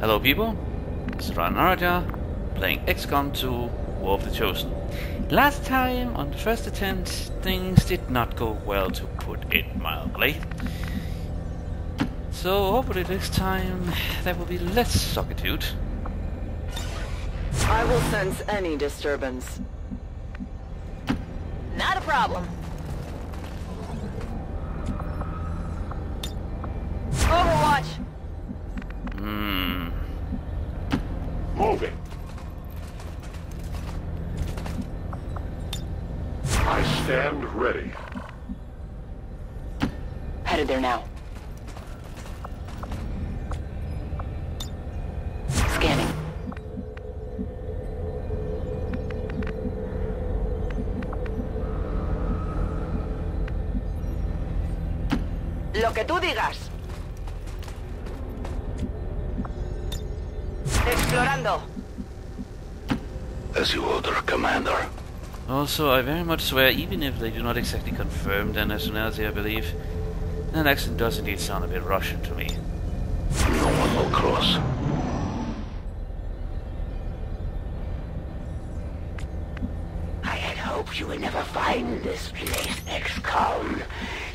Hello people, this is Ryan Aradia, playing XCOM 2 War of the Chosen. Last time, on the first attempt, things did not go well to put it mildly. So hopefully this time there will be less solitude. I will sense any disturbance. Not a problem. Overwatch! Hmm. Moving. I stand ready. Headed there now. Scanning. Lo que tú digas. Commander. Also, I very much swear, even if they do not exactly confirm their nationality, I believe, that accent does indeed sound a bit Russian to me. No one will cross. I had hoped you would never find this place, XCOM.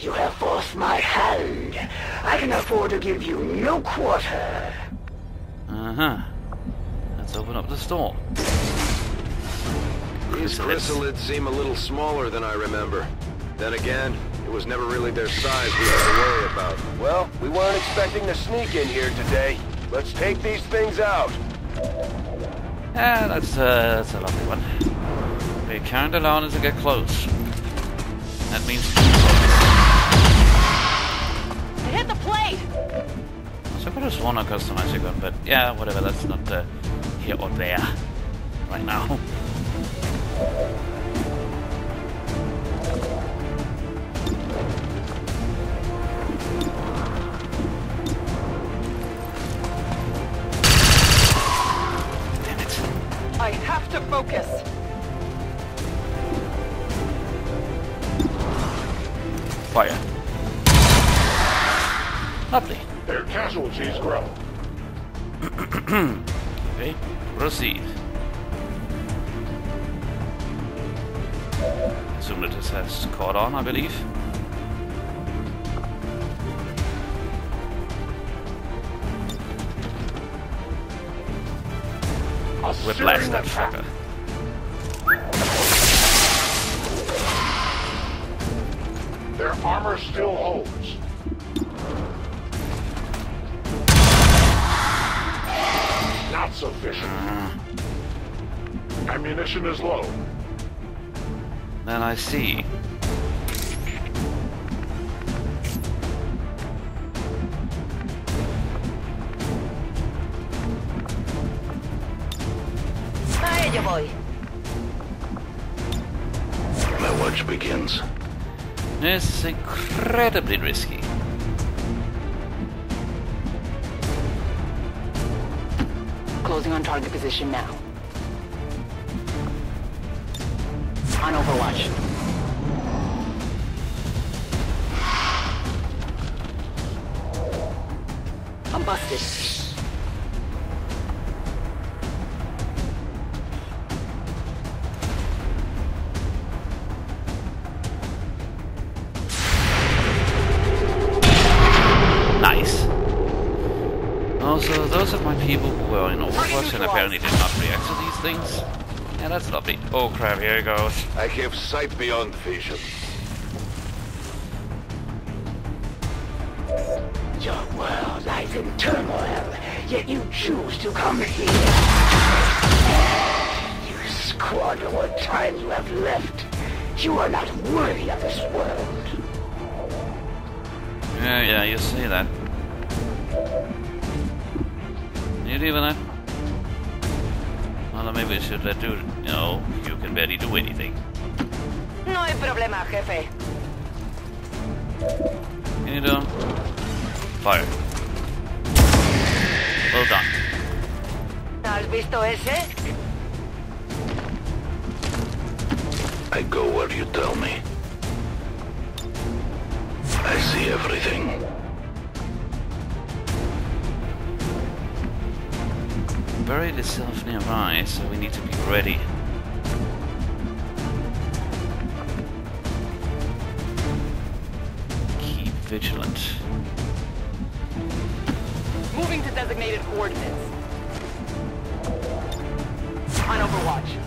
You have forced my hand. I can afford to give you no quarter. Uh-huh. Let's open up the store. These Chryssalids seem a little smaller than I remember. Then again, it was never really their size we had to worry about. Well, we weren't expecting to sneak in here today. Let's take these things out. Yeah, that's, uh, that's a lovely one. We count alone as I get close. That means... It hit the plate! So I could just want to customize your gun, but yeah, whatever, that's not uh, here or there right now. Focus. Caught on, I believe. Whiplash that fucker. Their armor still holds. Not sufficient. Ammunition is low. Then I see. Begins. This is incredibly risky. Closing on target position now. On Overwatch. I'm busted. Were in Overwatch and apparently did not react to these things. Yeah, that's lovely. Oh crap, here it goes. I have sight beyond vision. Your world lies in turmoil, yet you choose to come here. You squander what time you have left. You are not worthy of this world. Yeah, yeah, you see that. You leaving that? Well, maybe we should let you know you can barely do anything. No hay problema, jefe. Can you do? Um, fire. Well done. ¿Has visto ese? I go where you tell me. I see everything. buried itself nearby, so we need to be ready. Keep vigilant. Moving to designated coordinates. On Overwatch.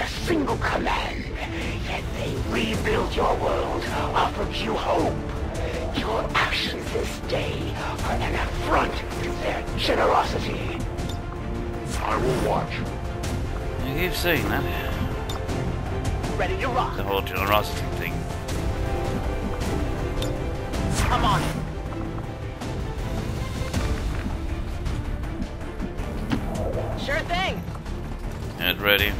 a single command. Yet they rebuild your world, offered you hope. Your actions this day are an affront to their generosity. I will watch. You keep saying that. Ready to rock. The whole generosity thing. Come on. Sure thing. Get ready.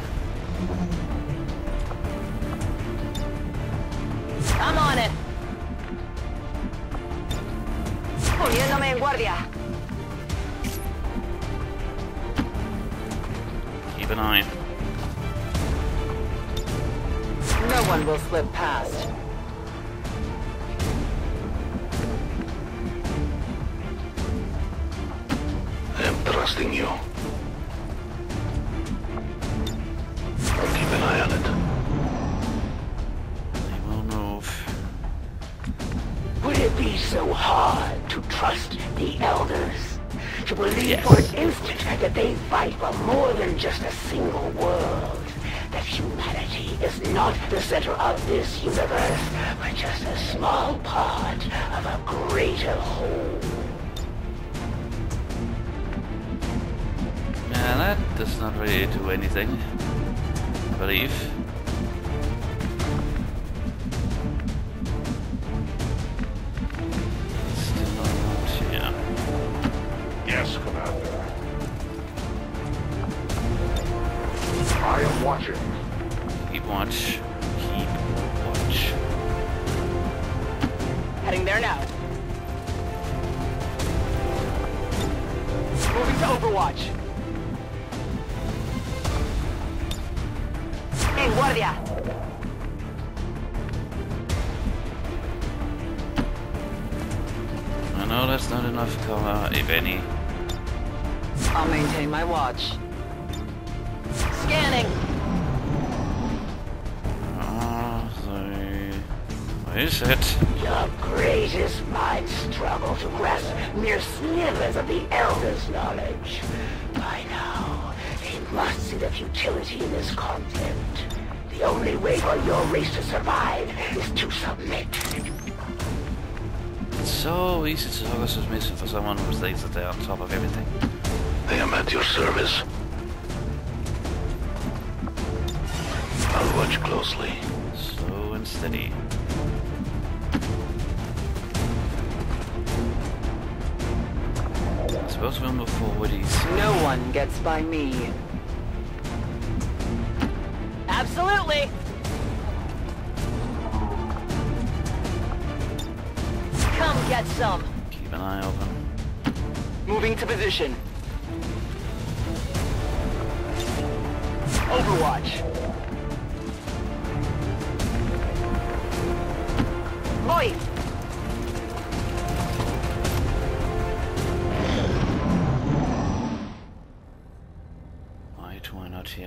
out. So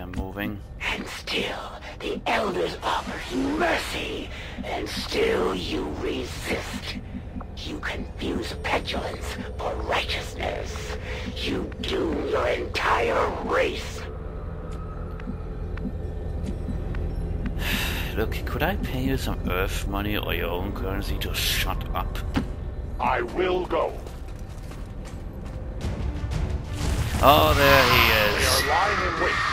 here moving. And still, the elders offer you mercy, and still you resist. You confuse petulance for righteousness. You doom your entire race. Look, could I pay you some Earth money or your own currency to shut up? I will go. Oh, there he is.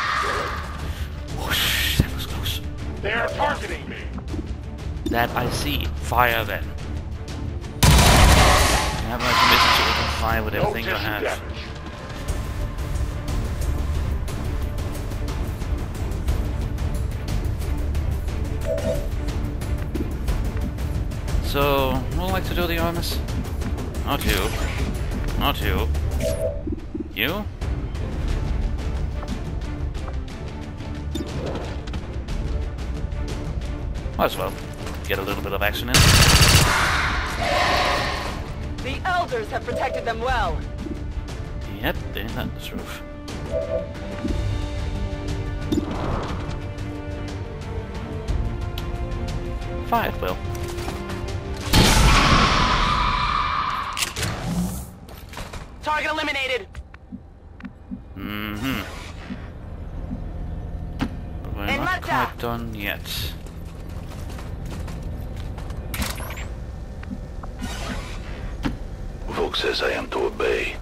They are targeting me. That I see. Fire then. Have my permission to open fire with No everything you tissue have. damage. So, who would like to do the honors? Not you. Not you. You? Might as well get a little bit of action in. The elders have protected them well. Yep, ain't that the truth. Fire will. Target eliminated. Mm-hmm. But we're not quite done yet. Volk says I am to obey.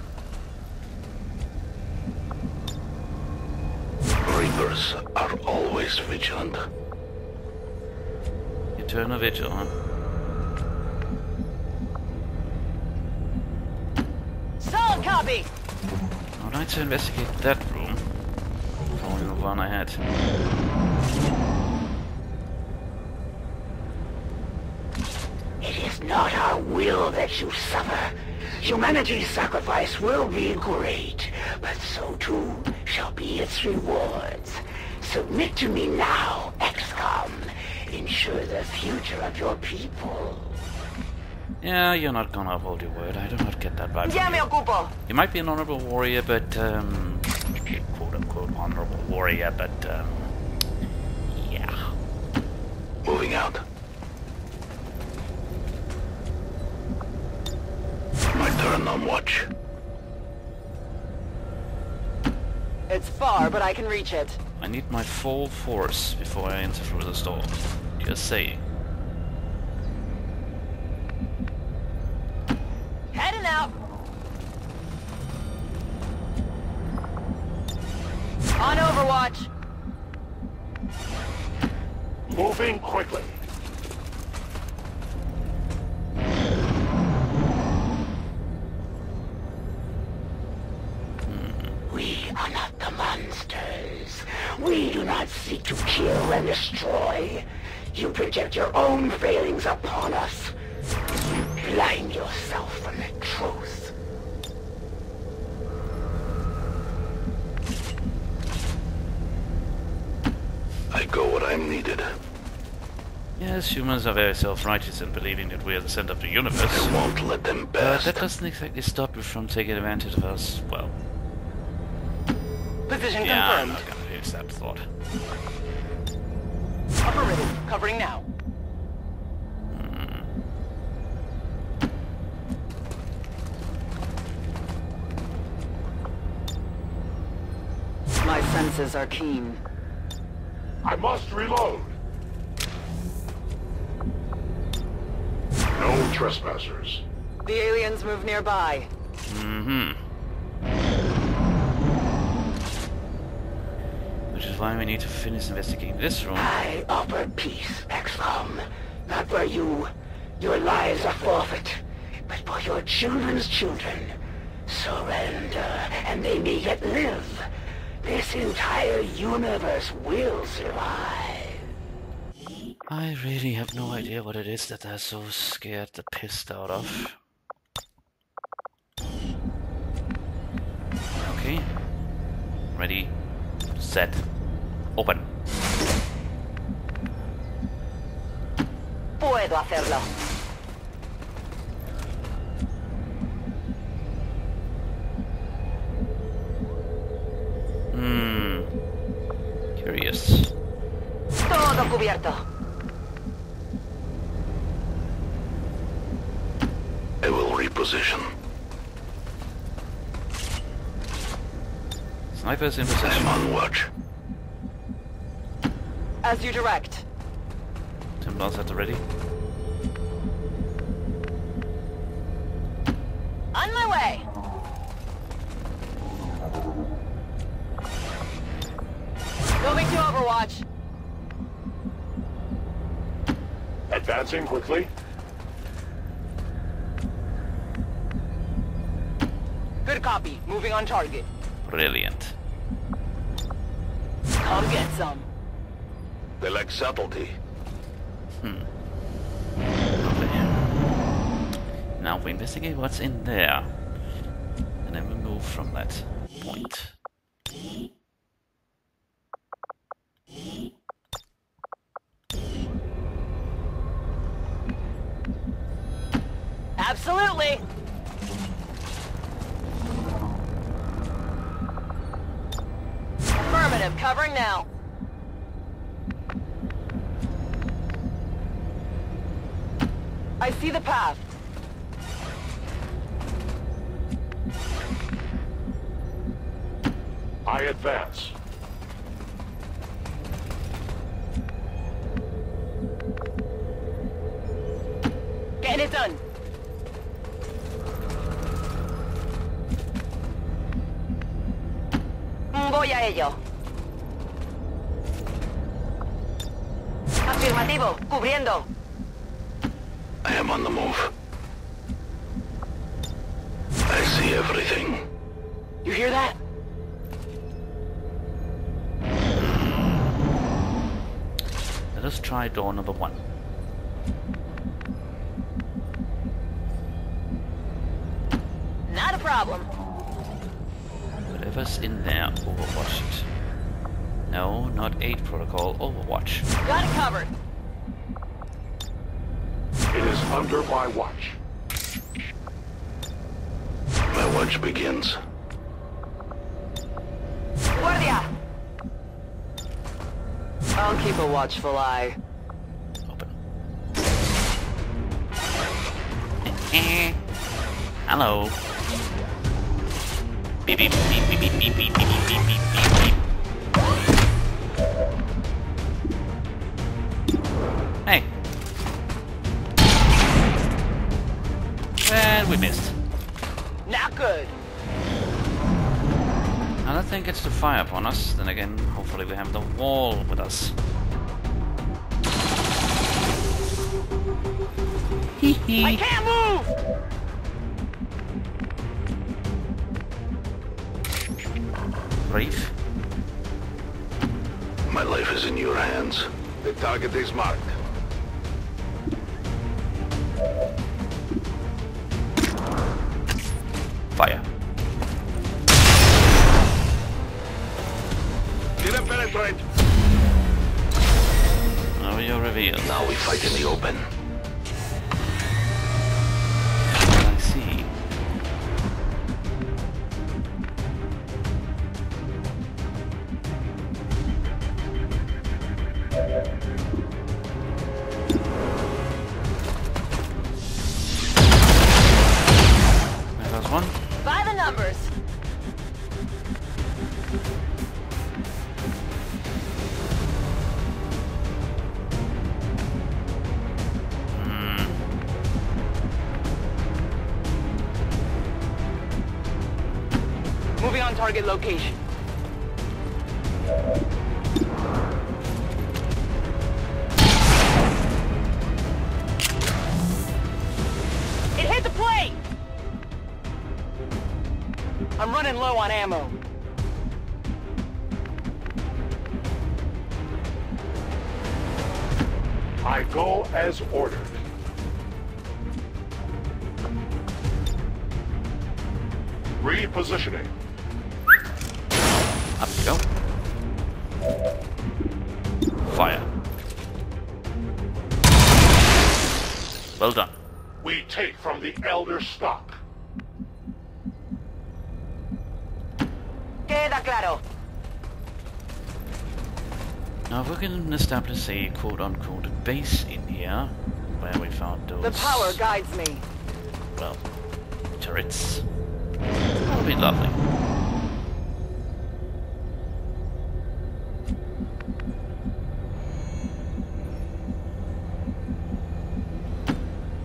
Reapers are always vigilant. Eternal vigil, huh? Solid copy. I would like to investigate that room. If only the one I had. It is not our will that you suffer. Humanity's sacrifice will be great, but so too shall be its rewards. Submit to me now, XCOM. Ensure the future of your people. Yeah, you're not gonna hold your word. I do not get that vibe. Ya from me you. ocupo. You might be an honorable warrior, but um, quote unquote honorable warrior, but um, yeah. Moving out. My turn on watch. It's far, but I can reach it. I need my full force before I enter through this door. Just saying. Heading out. On Overwatch. Moving quickly. We do not seek to kill and destroy. You project your own failings upon us. You blind yourself from the truth. I go where I'm needed. Yes, humans are very self-righteous in believing that we are the center of the universe. I won't let them But pass. that doesn't exactly stop you from taking advantage of us. Well, Position yeah, I'm confirmed. Not that thought. Affirmative. Covering now. My senses are keen. I must reload. No trespassers. The aliens move nearby. Mm-hmm. Is why we need to finish investigating this room. I offer peace, XCOM. Not for you. Your lives are forfeit. But for your children's children. Surrender, and they may yet live. This entire universe will survive. I really have no idea what it is that they're so scared the pissed out of. Okay. Ready, set, open. Puedo hacerlo. Hmm. Curious. Todo cubierto. I will reposition. Snipers in position. I'm position. on watch. As you direct. Templars at the ready. On my way. Moving to Overwatch. Advancing quickly. Good copy. Moving on target. Brilliant. Come get some. They lack subtlety. Hmm. Lovely. Now we investigate what's in there. And then we move from that point. Absolutely. Affirmative. Covering now. I see the path. I advance. Getting it done. Voy a ello. Afirmativo. Cubriendo. I am on the move. I see everything. You hear that? Let us try door number one. Not a problem. Whatever's in there, overwatch it. No, not aid protocol, overwatch. Got it covered. It is under my watch. My watch begins. Guardia. I'll keep a watchful eye. Open. Eh. Hello. Beep beep beep beep beep beep beep beep beep beep beep we missed. Not good. I don't think it's to fire upon us. Then again, hopefully we have the wall with us. Hee hee. I can't move. Brief. My life is in your hands. The target is marked. Location. establish a quote-unquote base in here, where we found those... The power guides me. Well, turrets. That would be lovely.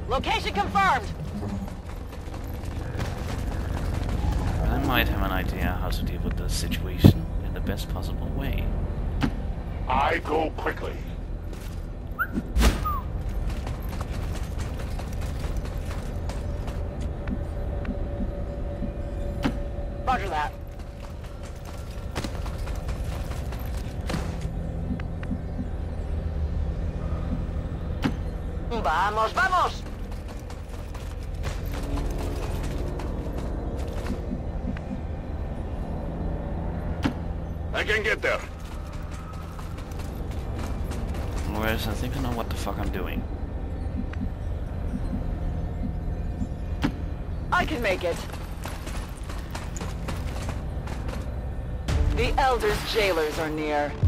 Location confirmed! I might have an idea how to deal with the situation in the best possible way. I go quickly. near.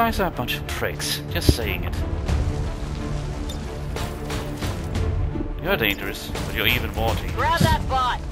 guys are a bunch of pricks. Just saying it. You're dangerous, but you're even more dangerous. Grab that bot!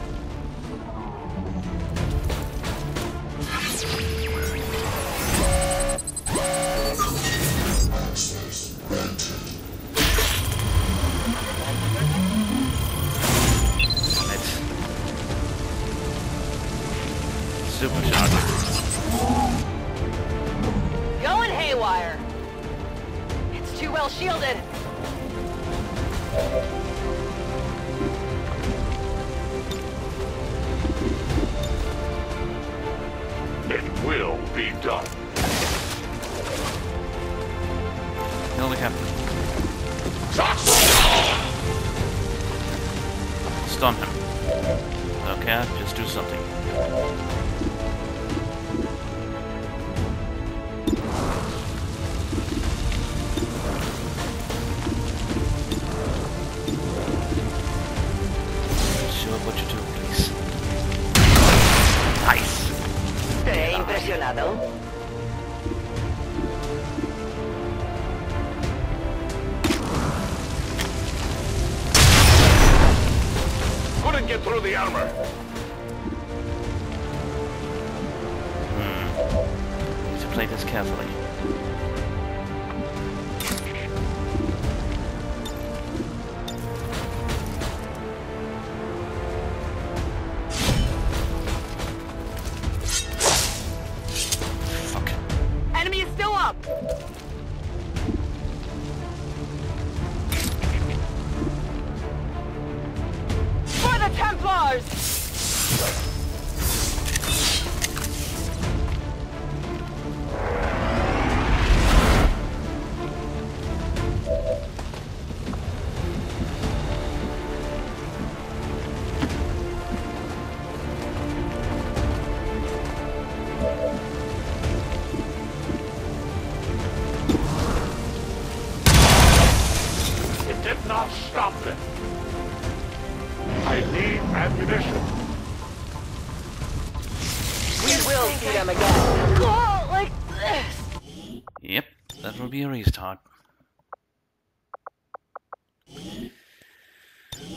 Please, Todd.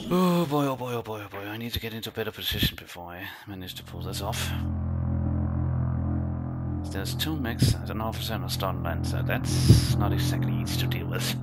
Oh boy, oh boy, oh boy, oh boy. I need to get into a better position before I manage to pull this off. There's two mechs and an officer and a stun lancer. That's not exactly easy to deal with.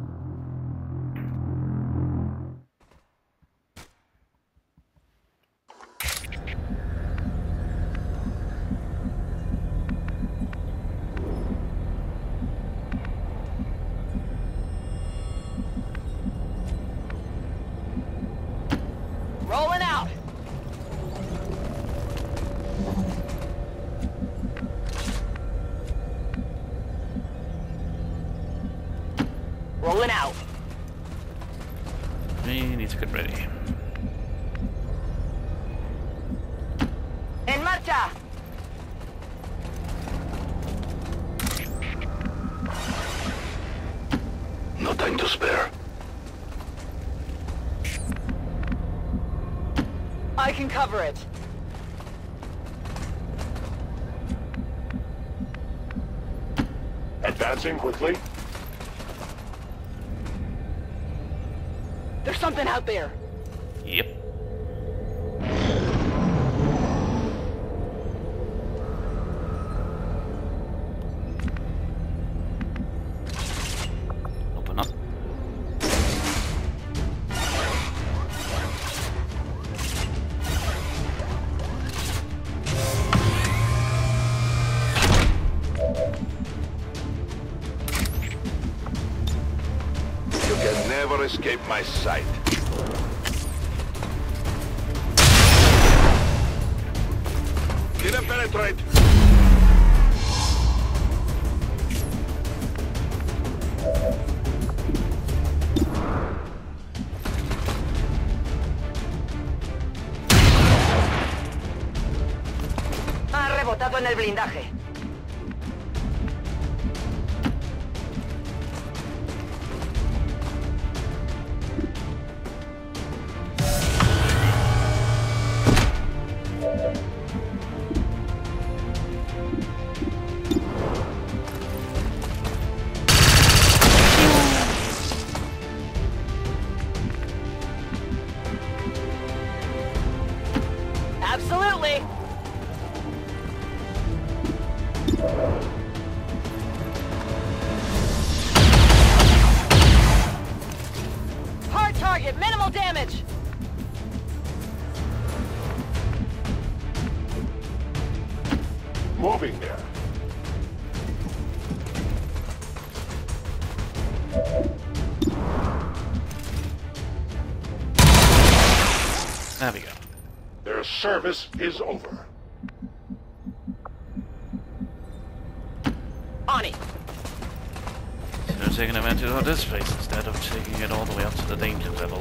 con el blindaje. Service is over. On it. Should have taken advantage of this place instead of taking it all the way up to the danger level.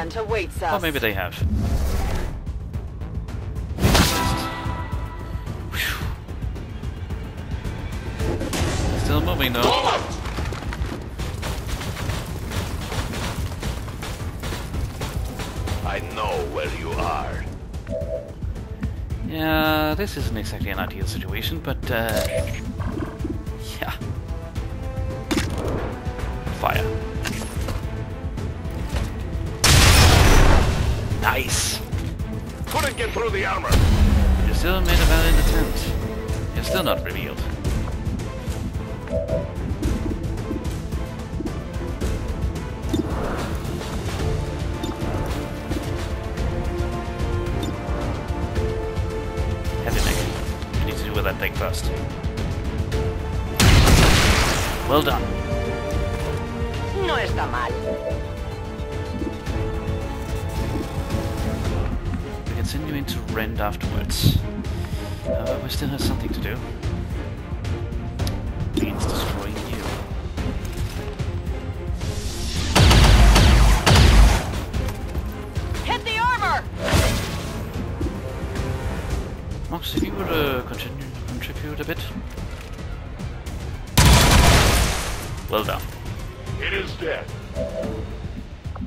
event awaits us. Well, maybe they have. Whew. Still moving though. I know where you are. Yeah, this isn't exactly an ideal situation, but uh... get through the armor. You still made a valiant attempt. You're still not revealed. Heavy neck. You need to deal with that thing first. Well done. No está mal. We continue into Rend afterwards. However, we still have something to do. Means destroying you. Hit the armor! Mox, if you would uh, continue to contribute a bit. Well done. It is dead.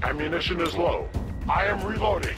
Ammunition is low. I am reloading.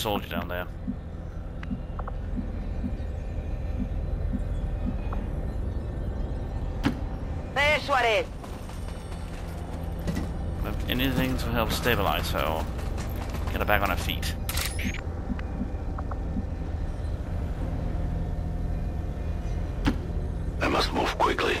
Soldier down there. Eso haré. Anything to help stabilize her or get her back on her feet. I must move quickly.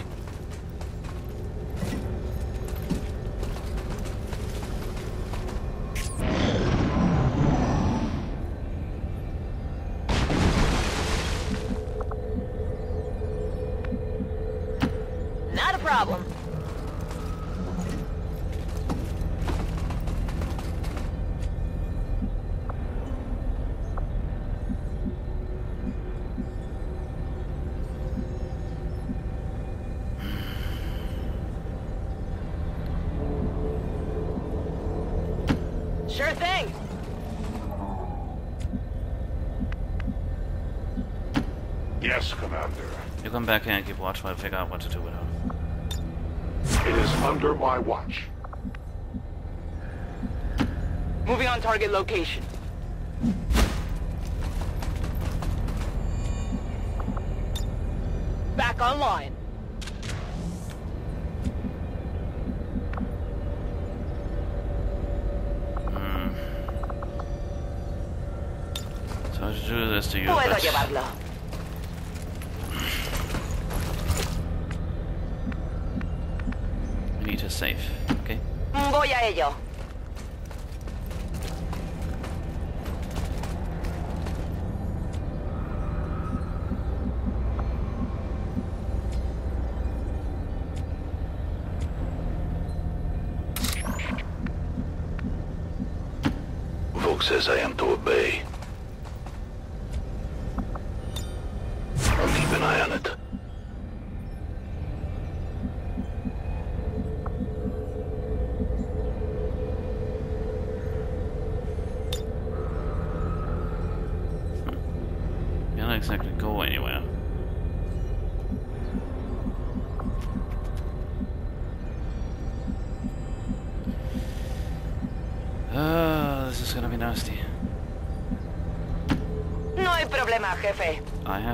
Back here and keep watch while I figure out what to do with her. It is under my watch. Moving on target location.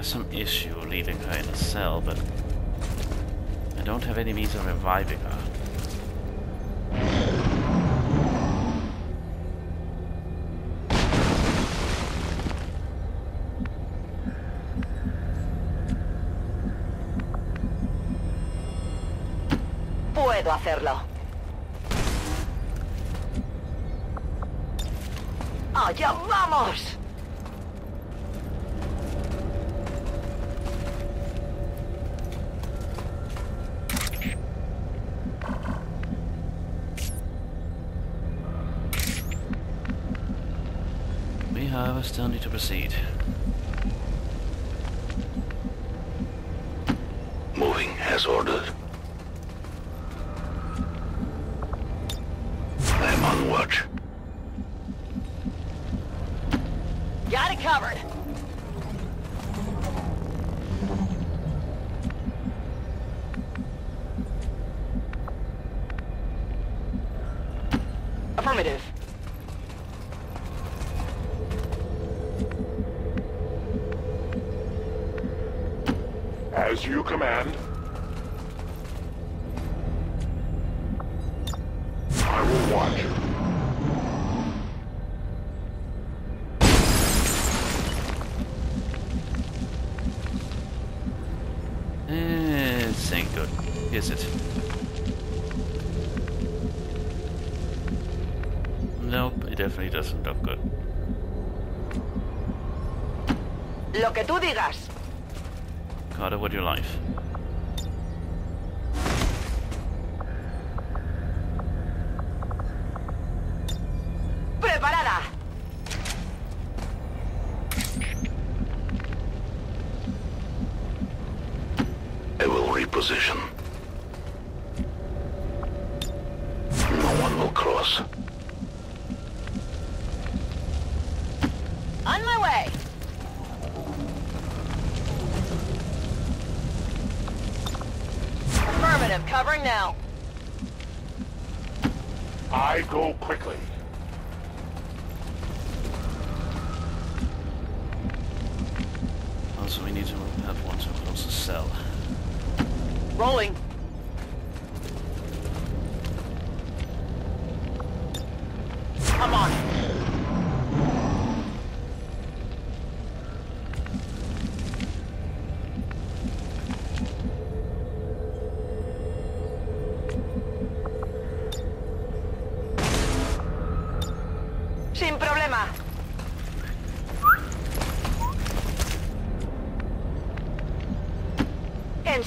some issue leaving her in a cell, but I don't have any means of reviving her. to proceed. Moving as ordered. que tú digas. God, what your life.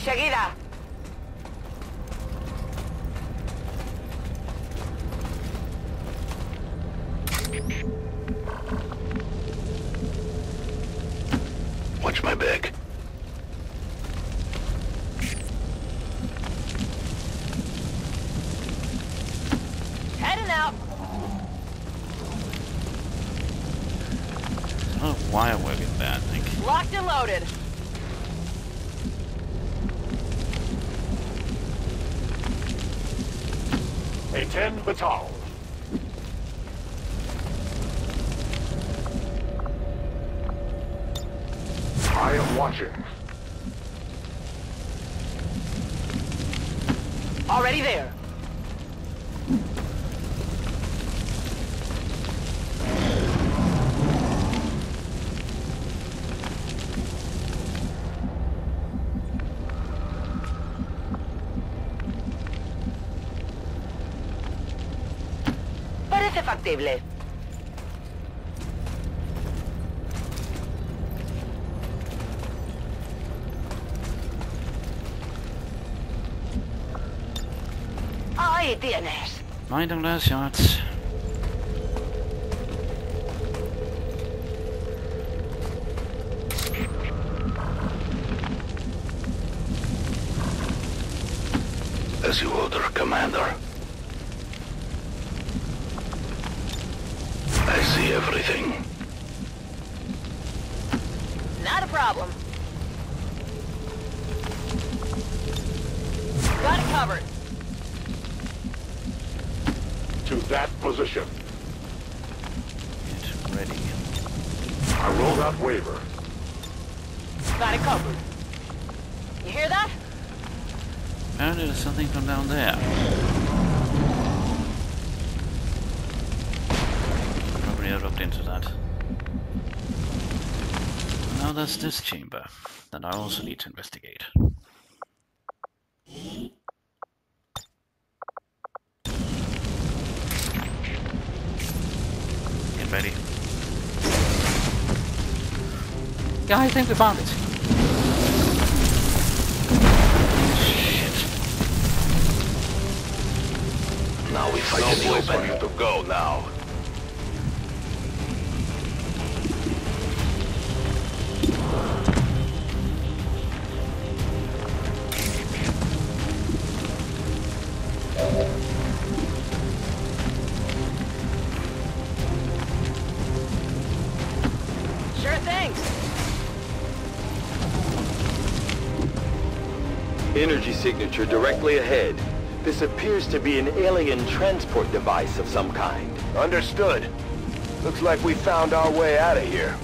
Enseguida. the tower. Parece factible. Ahí tienes. Mind them last shots. As you order, Commander. This chamber that I also need to investigate. Get ready. Yeah, I think we found it. Shit. Now we fight in the open. for you to go now. Signature directly ahead. This appears to be an alien transport device of some kind. Understood. Looks like we found our way out of here.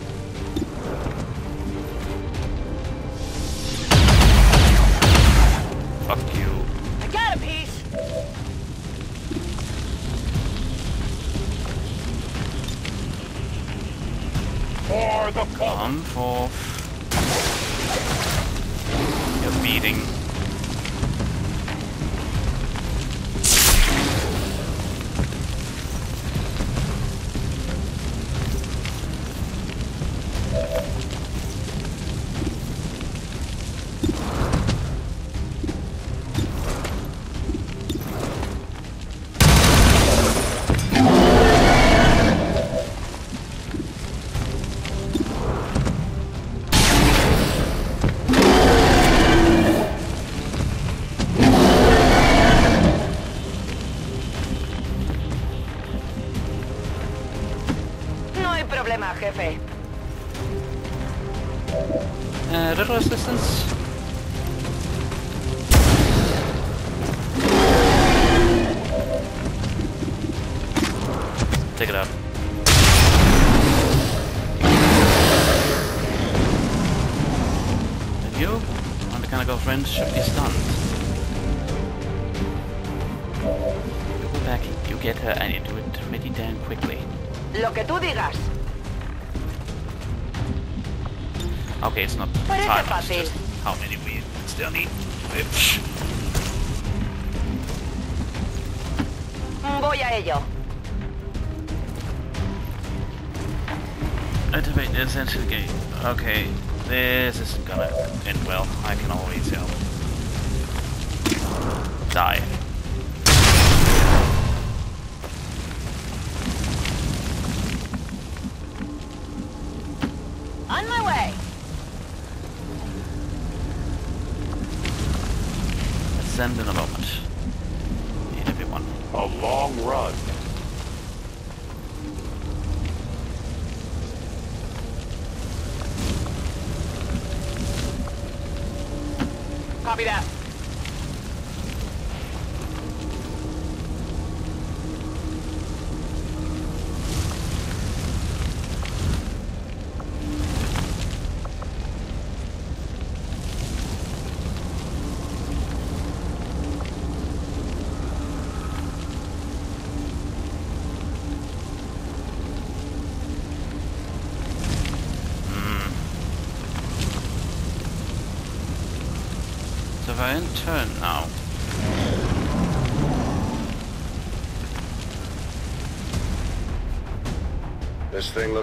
You, my mechanical friend, should be stunned. You go back, you get her, and you do it pretty damn quickly. Lo que tú digas. Okay, it's not Parece time, it's just how many we still need. Which, Voy a ello. activate the essential gate. Okay, this isn't gonna end well. I can already tell. Um, die.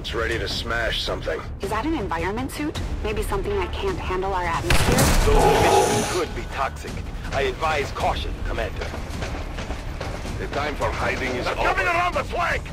This looks ready to smash something. Is that an environment suit? Maybe something that can't handle our atmosphere? Those missions could be toxic. I advise caution, Commander. The time for hiding is over. Coming around the flank!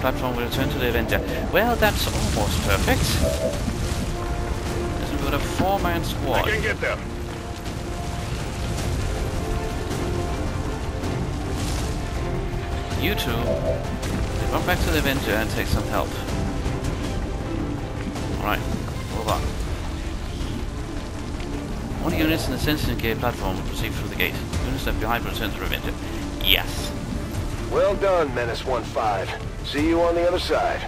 Platform will return to the Avenger. Well, that's almost perfect. As we got a four-man I squad. can get there. You two, run back to the Avenger and take some help. Alright, move on. All units in the Sentinel Gate platform will proceed through the gate. Units left behind will return to the Avenger. Yes. Well done, Menace 1-5. See you on the other side.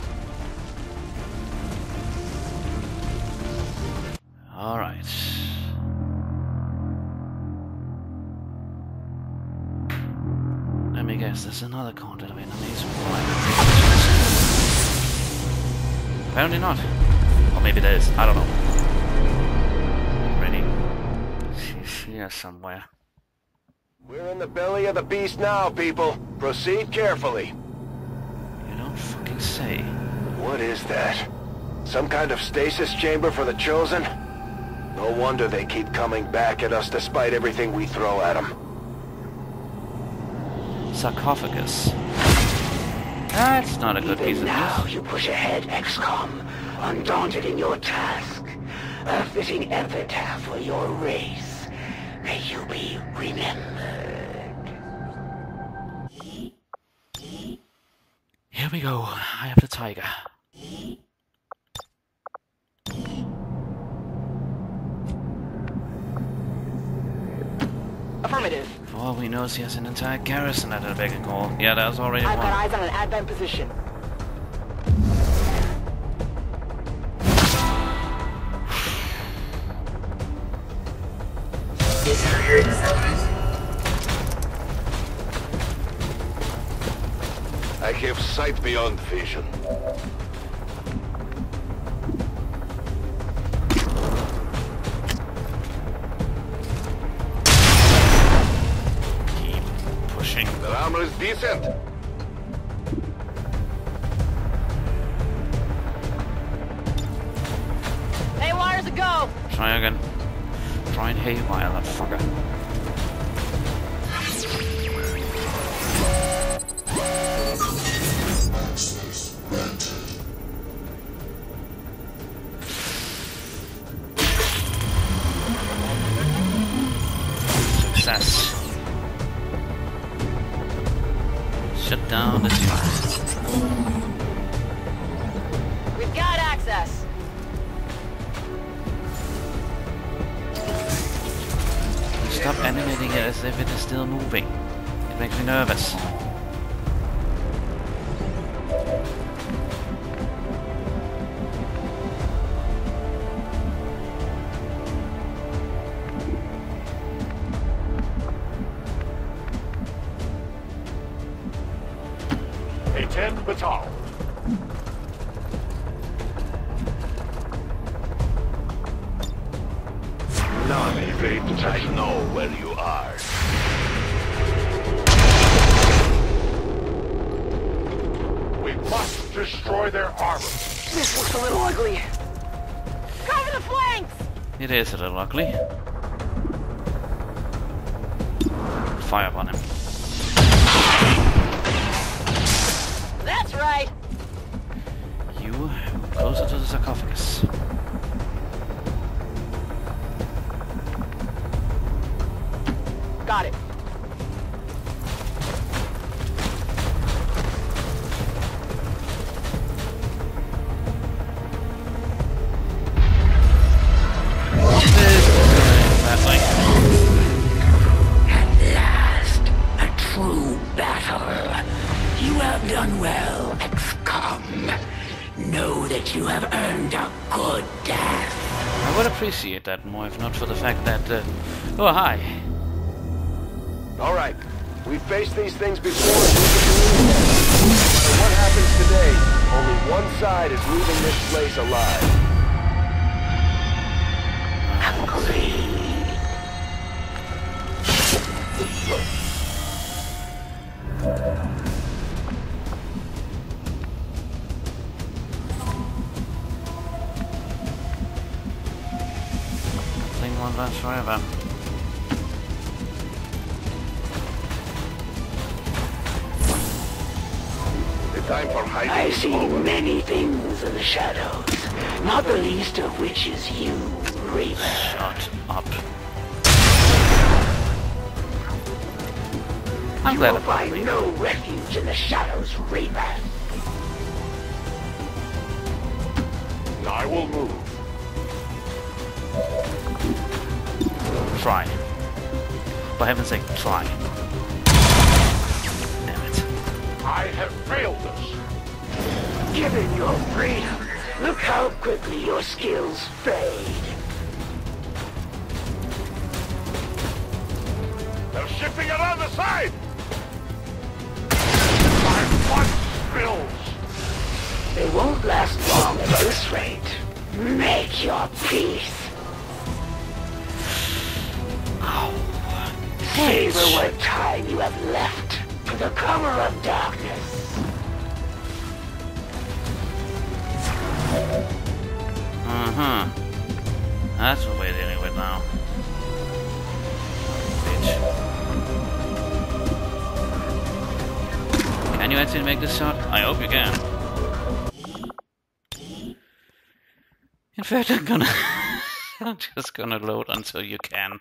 Alright. Let me guess, there's another content of enemies. Apparently not. Or maybe there is, I don't know. Ready? She's here somewhere. We're in the belly of the beast now, people. Proceed carefully. Fucking say. What is that? Some kind of stasis chamber for the Chosen? No wonder they keep coming back at us despite everything we throw at them. Sarcophagus. That's not a good piece Even of now news. you push ahead, XCOM, undaunted in your task. A fitting epitaph for your race. May you be remembered. We go. I have the tiger. Affirmative. For all we know, he has an entire garrison at a beck and call. Yeah, that was already I've got eyes on an advent position. Sight beyond vision. Keep pushing. Their armor is decent. Hey, wires a go! Try again. Try and haywire that fucker. That more if not for the fact that... Uh... Oh, hi. All right. we've faced these things before. and what happens today, only one side is leaving this place alive. Thing won't last forever. The time for hiding I is see over. many things in the shadows, not the least of which is you, Reaper. Shut up. I'm You glad will I'm find leaving. no refuge in the shadows, Reaper. I will move. Try. For heaven's sake, try. Damn it. I have failed us. Given your freedom, look how quickly your skills fade. They're shifting around the side. My blood spills. They won't last long at this rate. Make your peace. Savor what time you have left to the cover of darkness. Uh-huh. That's what we're dealing with now. Bitch. Can you actually make this shot? I hope you can. In fact, I'm gonna... I'm just gonna load until you can.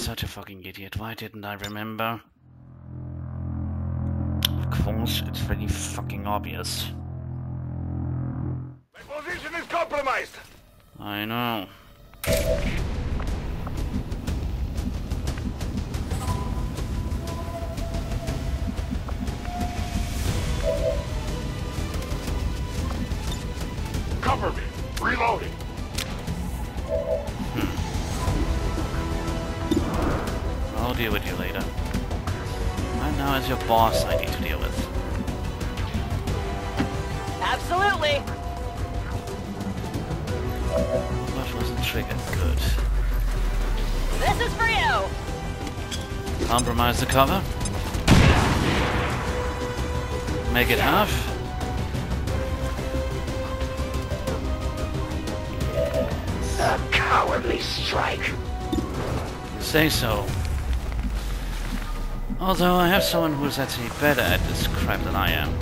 such a fucking idiot. Why didn't I remember? Of course, it's very fucking obvious. My position is compromised. I know. Cover me. Reloading. I'll deal with you later. Right now, as your boss, I need to deal with. Absolutely. What wasn't triggered? Good. This is for you. Compromise the cover. Make it half. A cowardly strike. Say so. Although I have someone who's actually better at this crap than I am.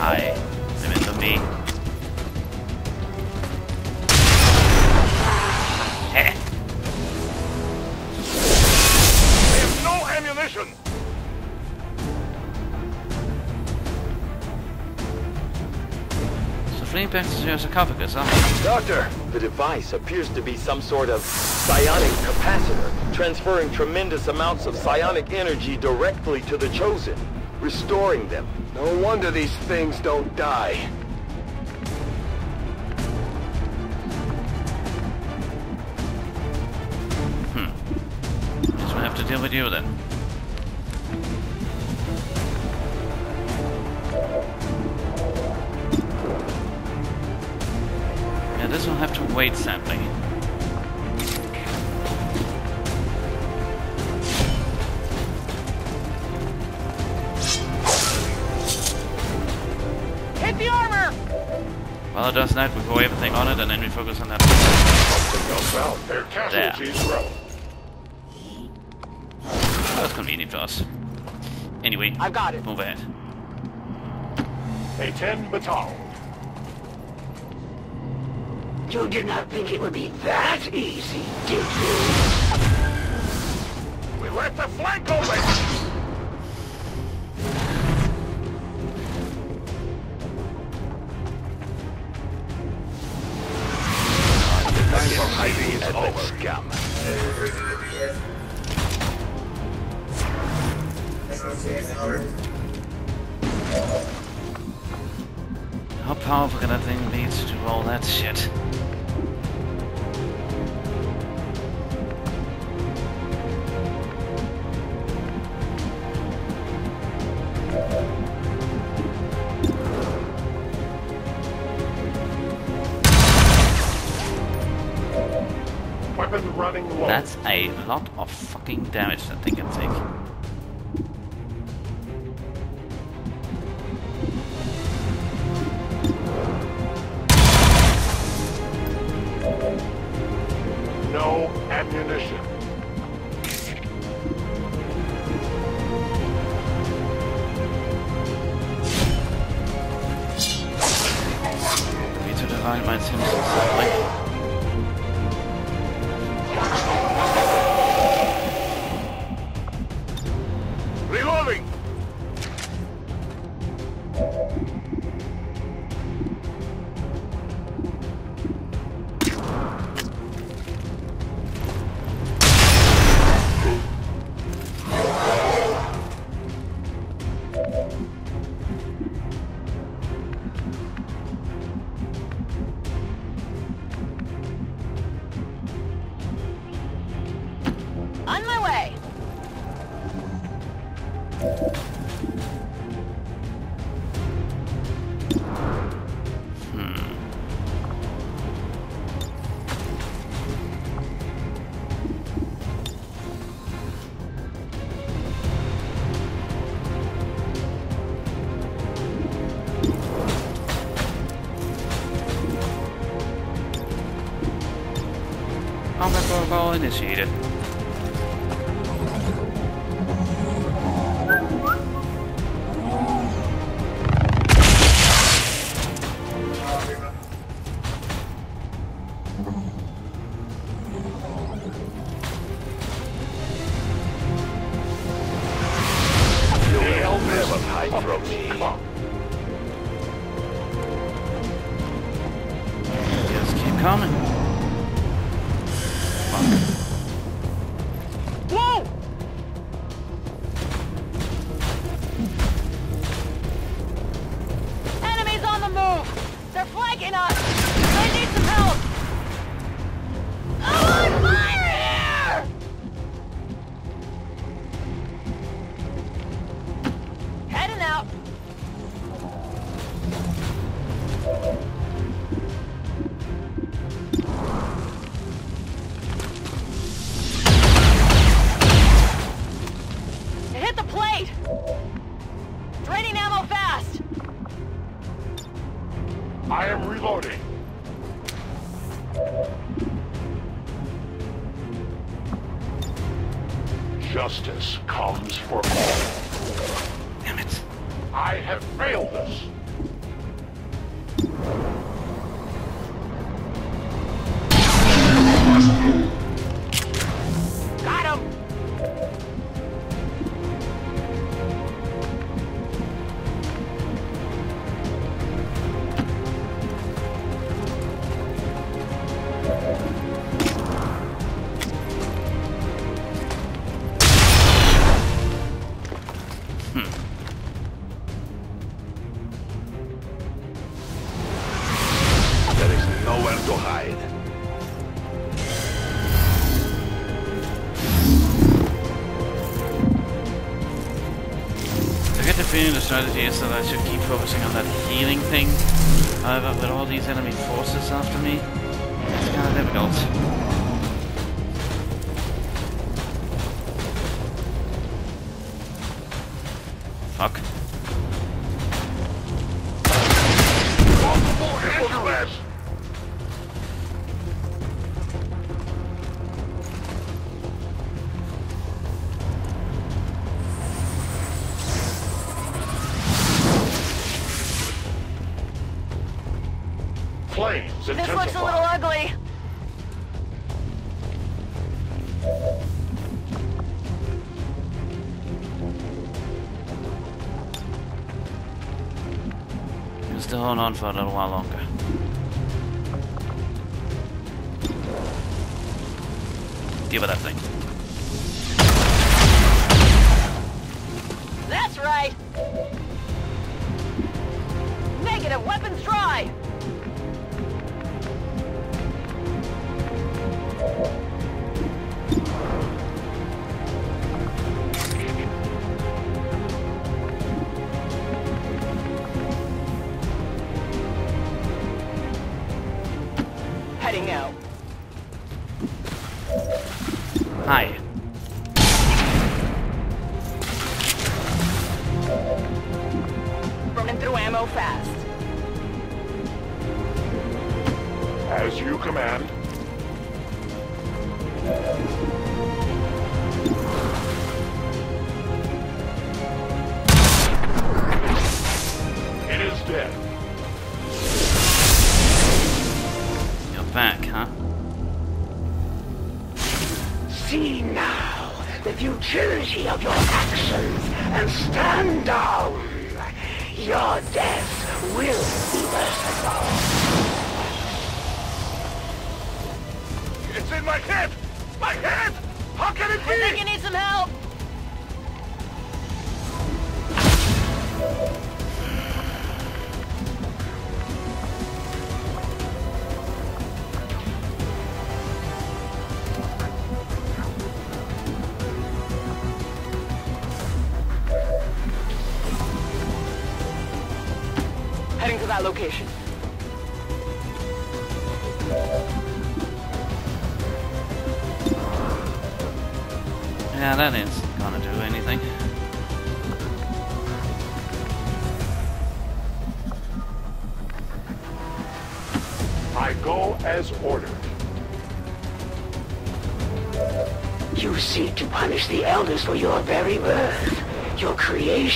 Hi. Remember me? So fleeing back to your sarcophagus, huh? Doctor, the device appears to be some sort of psionic capacitor, transferring tremendous amounts of psionic energy directly to the Chosen, restoring them. No wonder these things don't die. Hmm. Guess we'll have to deal with you then. Wait, sadly. Hit the armor. While it does that, we throw everything on it and then we focus on that. Yourself, their casualties grow. That's convenient for us. Anyway, I've got it. move ahead. A 10 batal. You did not think it would be that easy, did you? We left the flank open! Protocol strategy is that I should keep focusing on that healing thing. However, with all these enemy forces after me, it's kind of difficult. to hold on for a little while longer. Give her that thing. That's right! Negative weapons dry!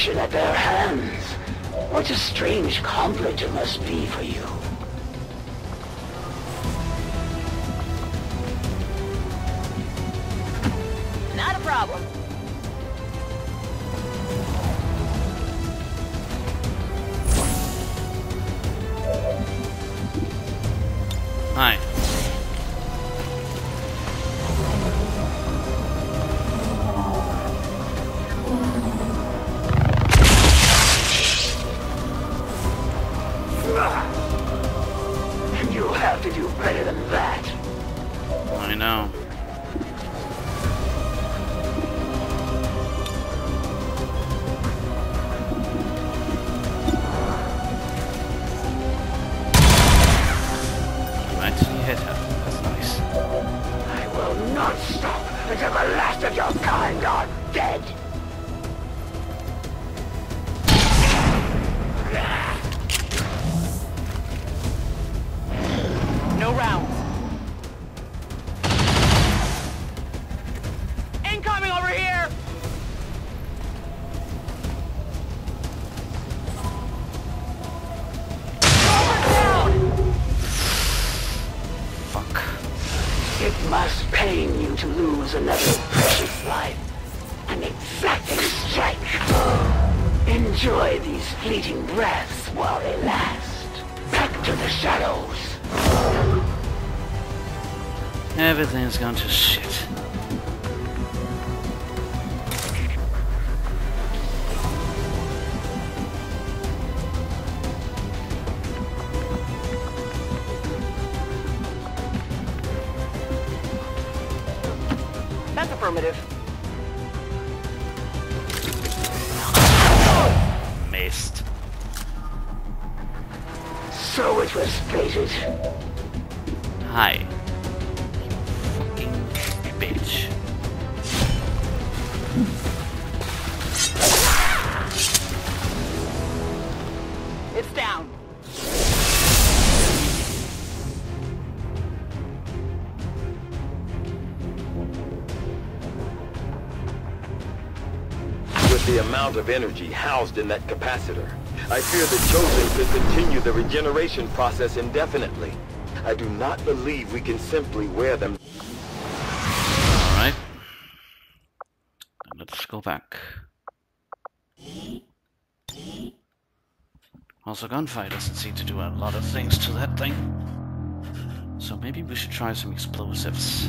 destruction at their hands. What a strange comfort it must be for you. Everything's going to shit. housed in that capacitor. I fear the Chosen could continue the regeneration process indefinitely. I do not believe we can simply wear them. Alright. Let's go back. Also, gunfire doesn't seem to do a lot of things to that thing. So maybe we should try some explosives.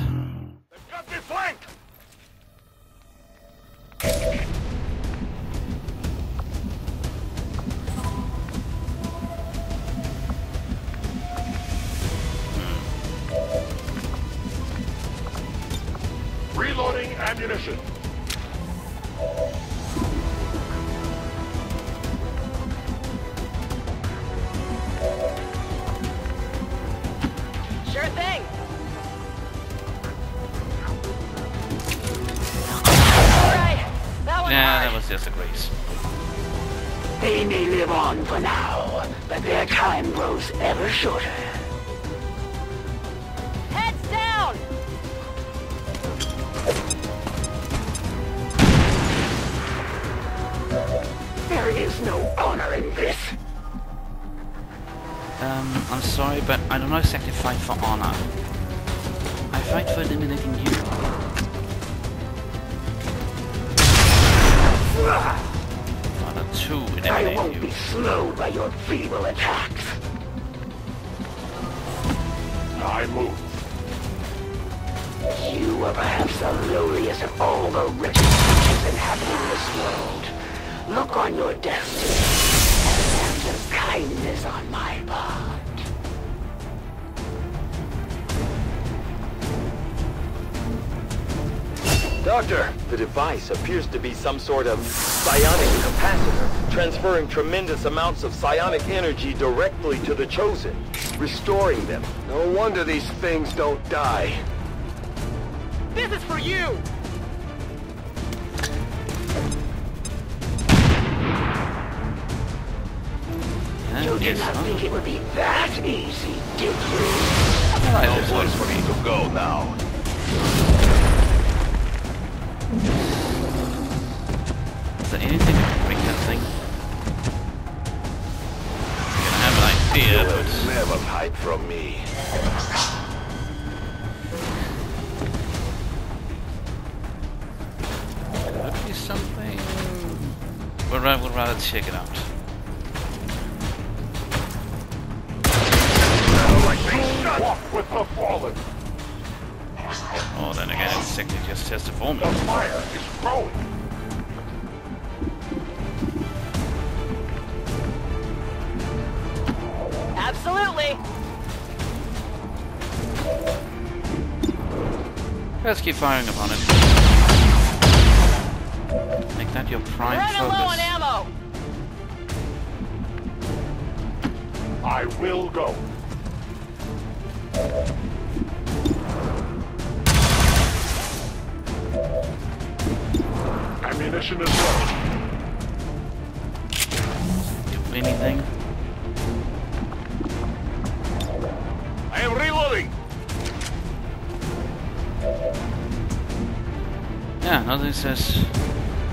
To be some sort of psionic capacitor, transferring tremendous amounts of psionic energy directly to the Chosen, restoring them. No wonder these things don't die. This is for you! You did not huh? think it would be that easy, did you? No this place for me to go now. Is there anything that can break that thing? I have an idea, You'll but never hide from me. could be something. We'd rather, would rather check it out. Walk with the fallen. Oh, then again, it's technically just test the form. The fire is growing. Absolutely! Let's keep firing upon it. Make that your prime Running low on ammo! I will go. Ammunition is low. Do anything? Nothing says.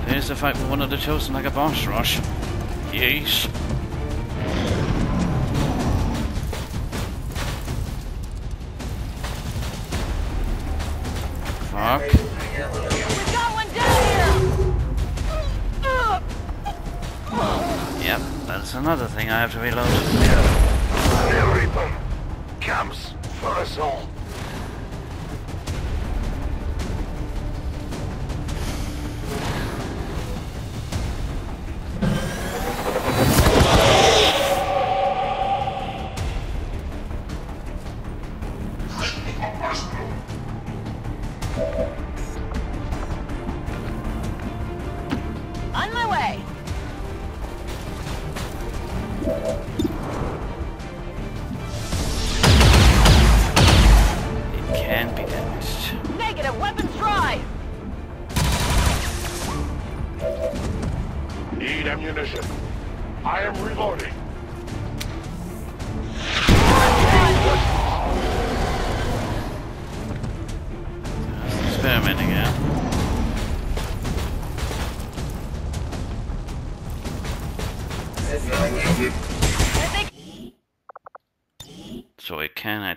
There's a fight with one of the chosen like a boss rush. Yes. Fuck. Yep, that's another thing I have to reload.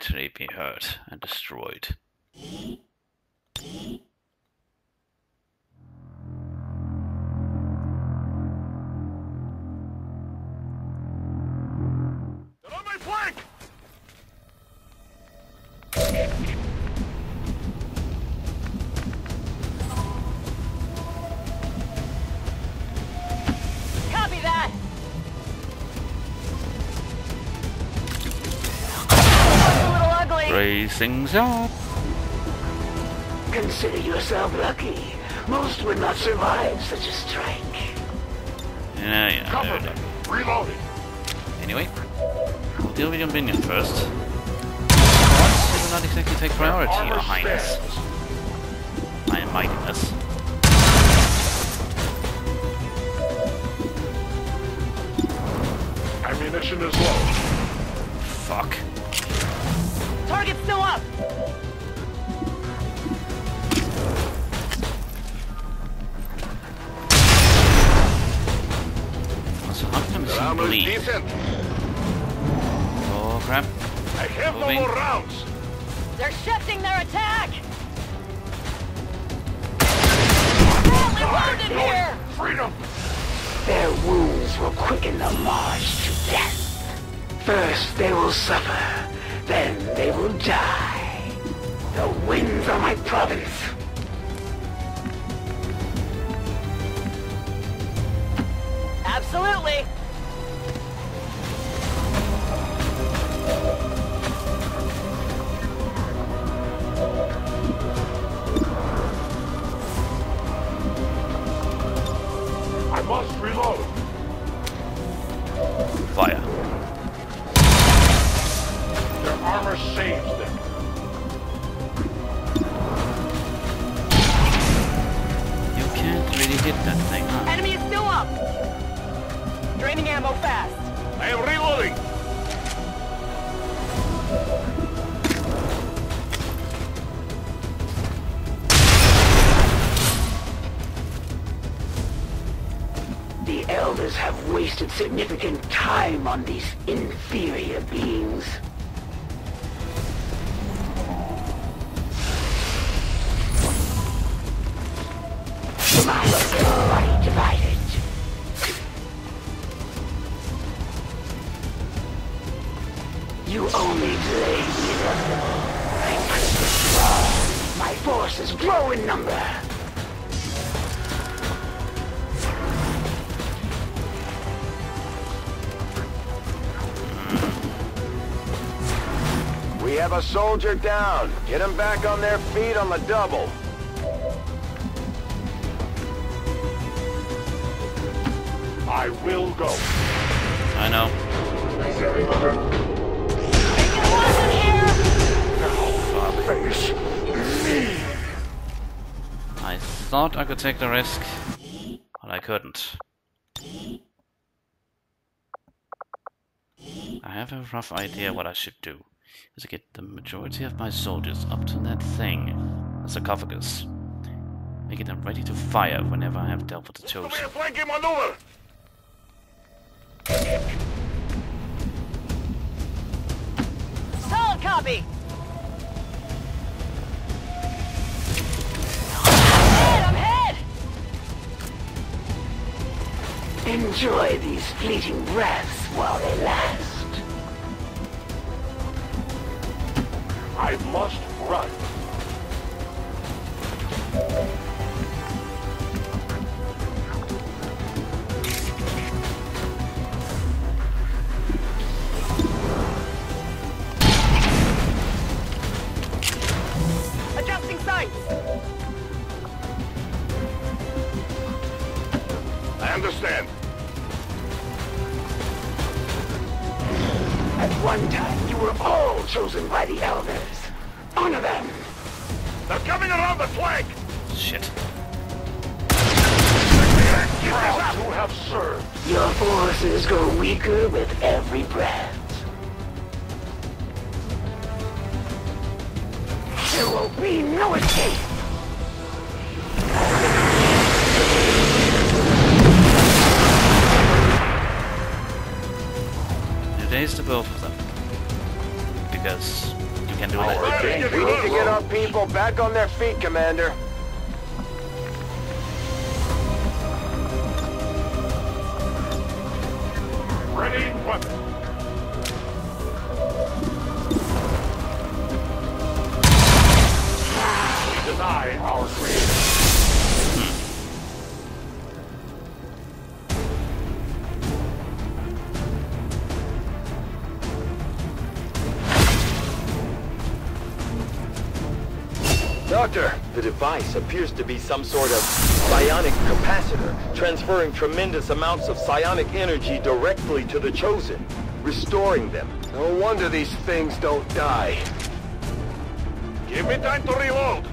Actually be hurt and destroyed. Things up. Consider yourself lucky. Most would not survive such a strike. Yeah, yeah. Cover. Anyway, we'll deal with your minion first. They do not exactly take priority, Your Highness. My mightiness. Ammunition is low. Fuck. Target's still up. So how come The it's armor is bleed? decent. Oh crap. I have no more rounds. They're shifting their attack. Badly wounded here. Freedom. Their wounds will quicken the march to death. First they will suffer, then they will die. The winds are my province. Absolutely. Time soldier down. Get them back on their feet on the double. I will go. I know. I thought I could take the risk, but I couldn't. I have a rough idea what I should do. Is to get the majority of my soldiers up to that thing, the sarcophagus. Making them ready to fire whenever I have dealt with the Be chosen. a maneuver. Solid copy. Hit, I'm hit. Enjoy these fleeting breaths while they last. I must run. feet, Commander. supposed to be some sort of psionic capacitor, transferring tremendous amounts of psionic energy directly to the Chosen, restoring them. No wonder these things don't die. Give me time to reload.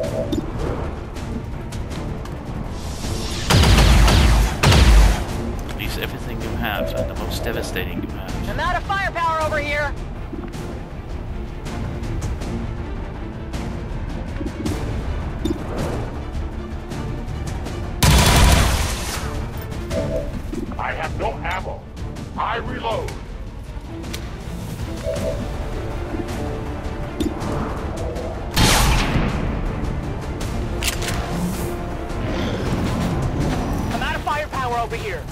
Use everything you have, and the most devastating you have. I'm out of firepower over here! I have no ammo. I reload. tower over here.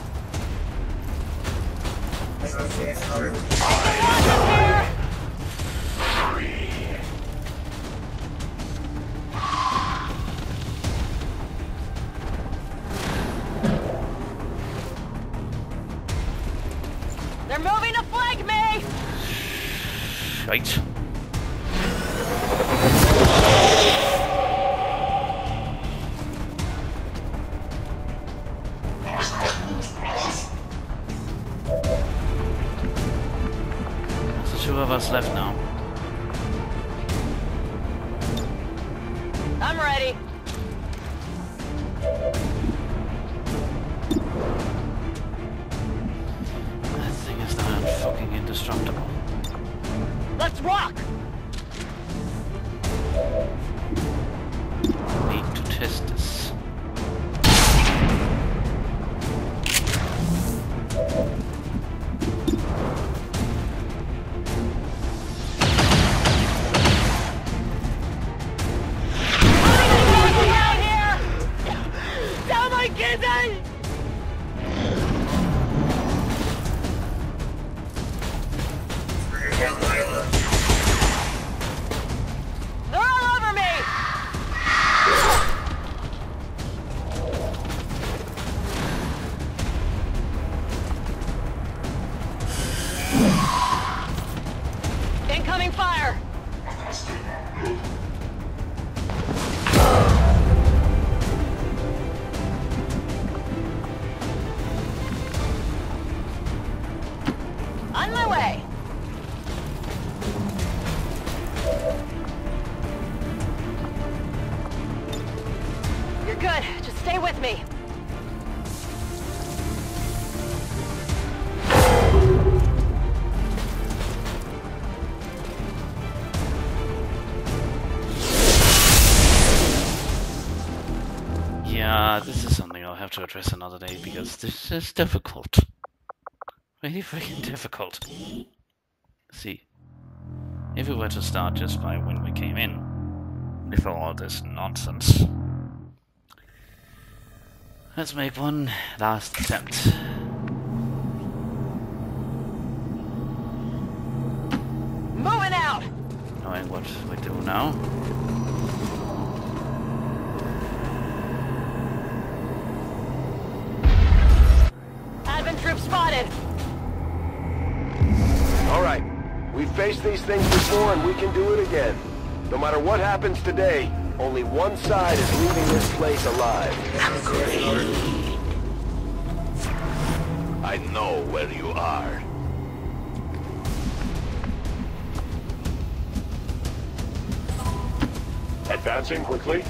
another day because this is difficult. Really freaking difficult. See, if we were to start just by when we came in, before all this nonsense, let's make one last attempt. All right. We've faced these things before and we can do it again. No matter what happens today, only one side is leaving this place alive. I know where you are. Advancing quickly.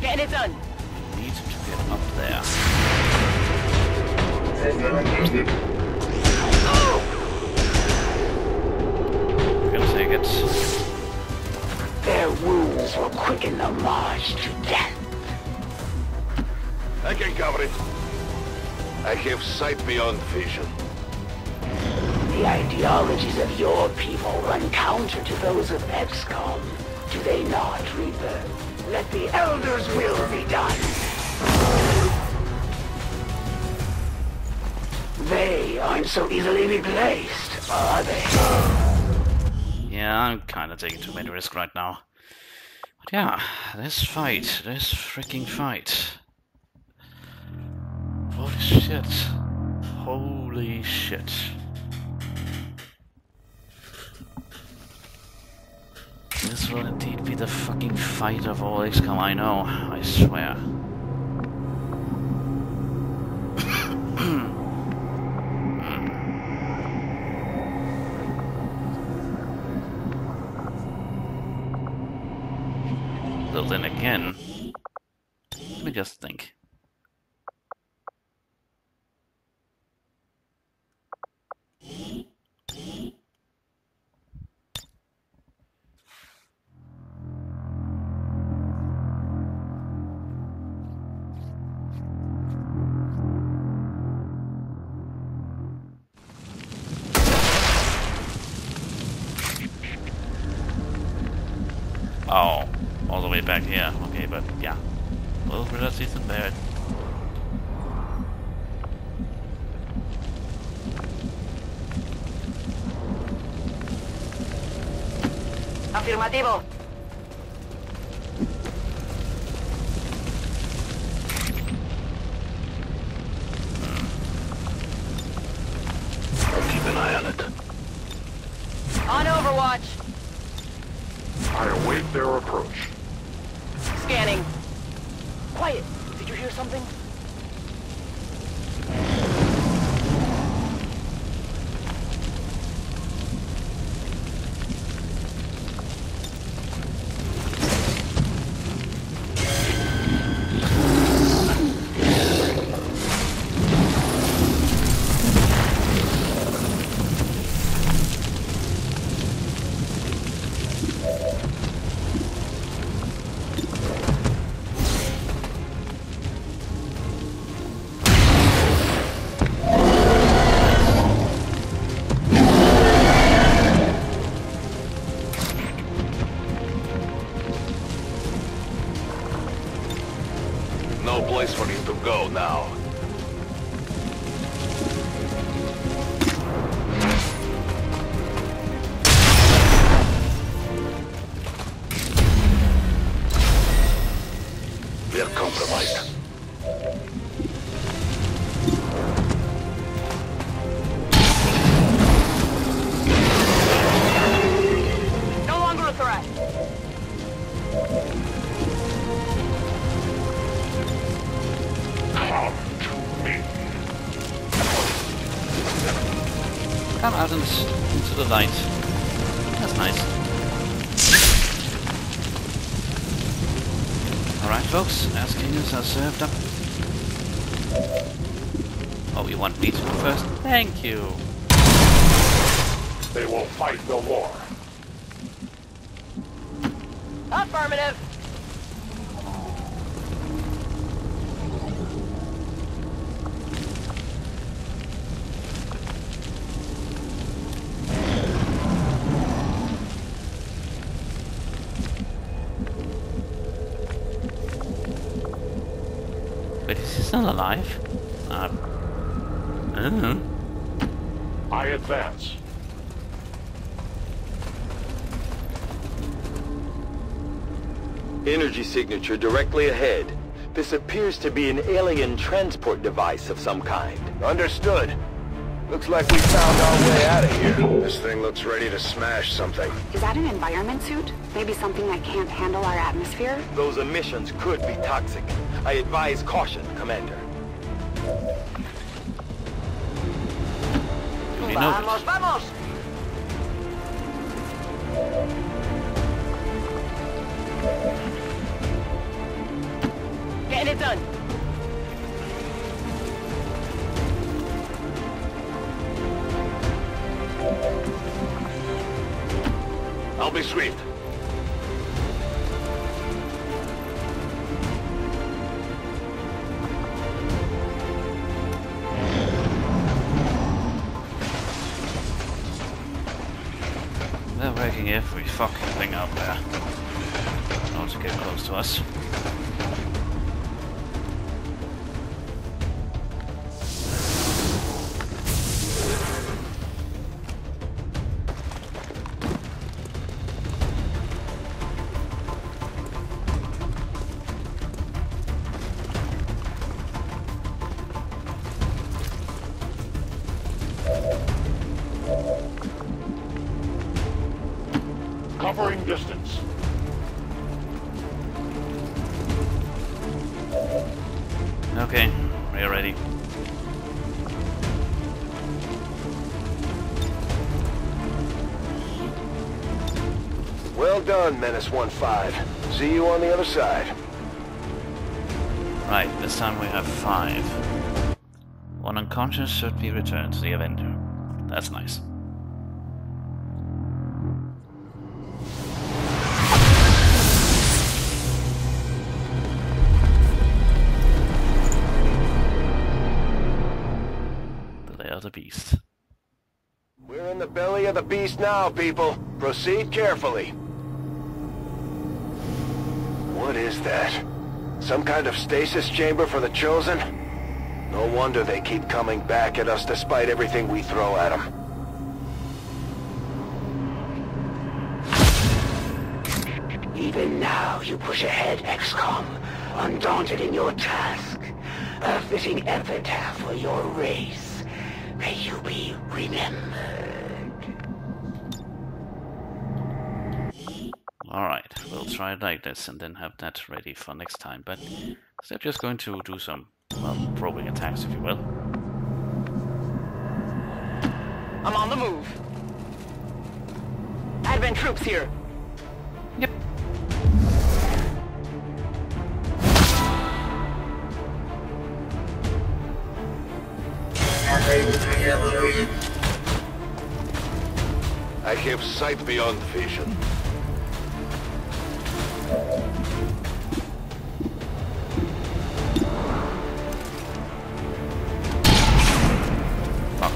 Getting it done! There. We're gonna take it. Their wounds will quicken the march to death. I can cover it. I have sight beyond vision. The ideologies of your people run counter to those of XCOM. Do they not, Reaper? Let the Elder's will be done. They aren't so easily replaced, are they? Yeah, I'm kinda taking too many risks right now. But yeah, this fight, this freaking fight. Holy shit. Holy shit. This will indeed be the fucking fight of all XCOM I know, I swear. Afirmativo. I'll you. Signature directly ahead. This appears to be an alien transport device of some kind. Understood. Looks like we found our way out of here. This thing looks ready to smash something. Is that an environment suit? Maybe something that can't handle our atmosphere? Those emissions could be toxic. I advise caution, Commander. duly noted. Vamos, 1, Menace 1-5. See you on the other side. Right, this time we have 5. One unconscious should be returned to the Avenger. That's nice. The Lair of the beast. We're in the belly of the beast now, people. Proceed carefully. What is that? Some kind of stasis chamber for the Chosen? No wonder they keep coming back at us despite everything we throw at them. Even now you push ahead, XCOM, undaunted in your task. A fitting epitaph for your race. May you be remembered. Alright, we'll try it like this and then have that ready for next time. But they're just going to do some, well, probing attacks, if you will. I'm on the move. Advent troops here. Yep. I have sight beyond vision. Fuck.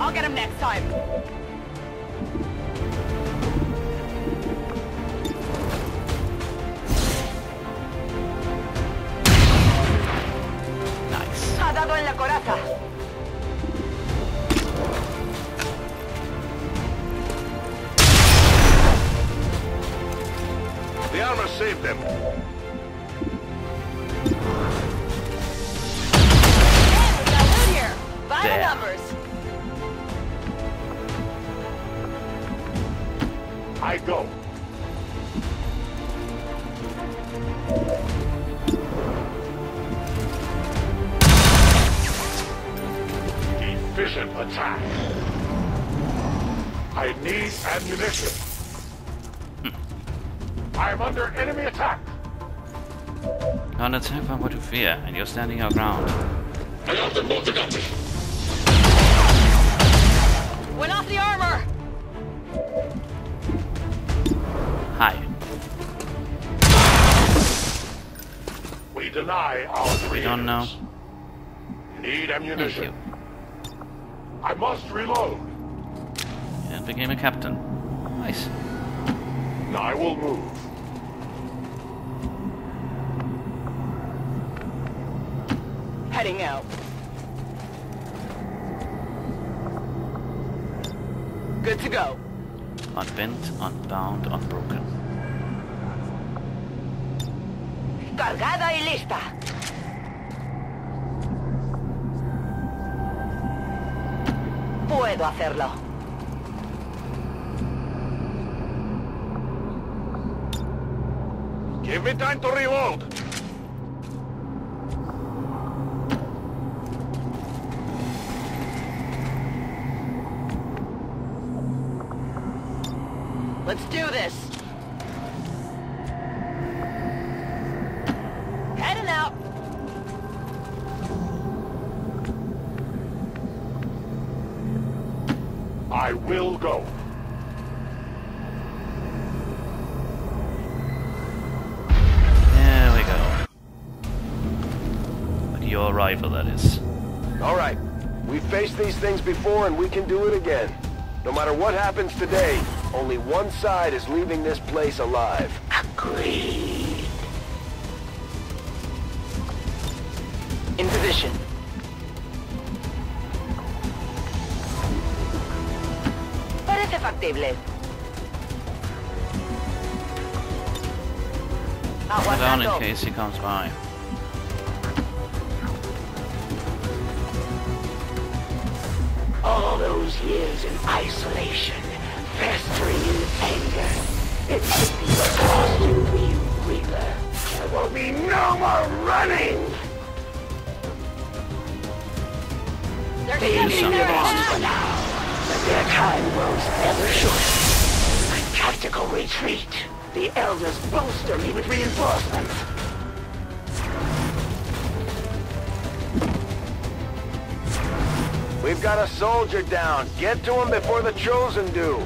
I'll get him next time. Fear, and you're standing your ground. Went off the armor. Hi. We deny our We don't know. Need Thank ammunition. you. I must reload. And became a captain. Nice. I will move. Heading out. Good to go. Unbent, unbound, unbroken. Cargada y lista. Puedo hacerlo. Give me time to reload. Let's do this. Heading out. I will go. There we go. With your rifle, that is. All right. We've faced these things before and we can do it again. No matter what happens today, only one side is leaving this place alive. Agreed. In position. Parece factible. Go down in case he comes by. All those years in isolation, festering in anger. It should be exhausting for you, Reaper. There will be no more running! They're They shutting leave their on ass. for now, but their time grows ever shorter. A tactical retreat. The Elders bolster me with reinforcements. We've got a soldier down. Get to him before the Chosen do.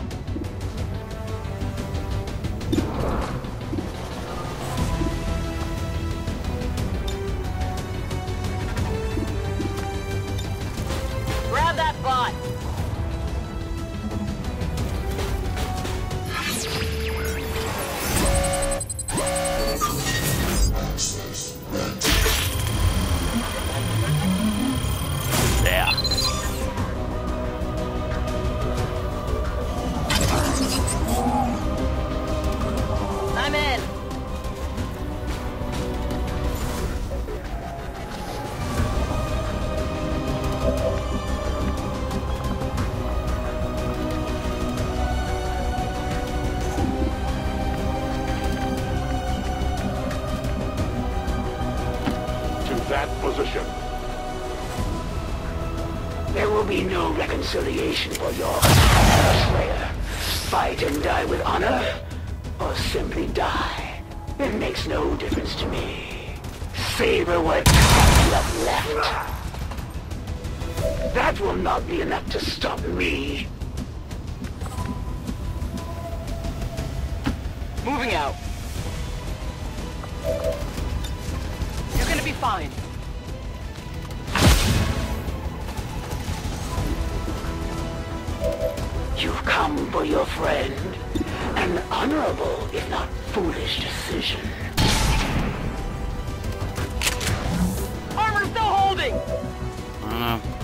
I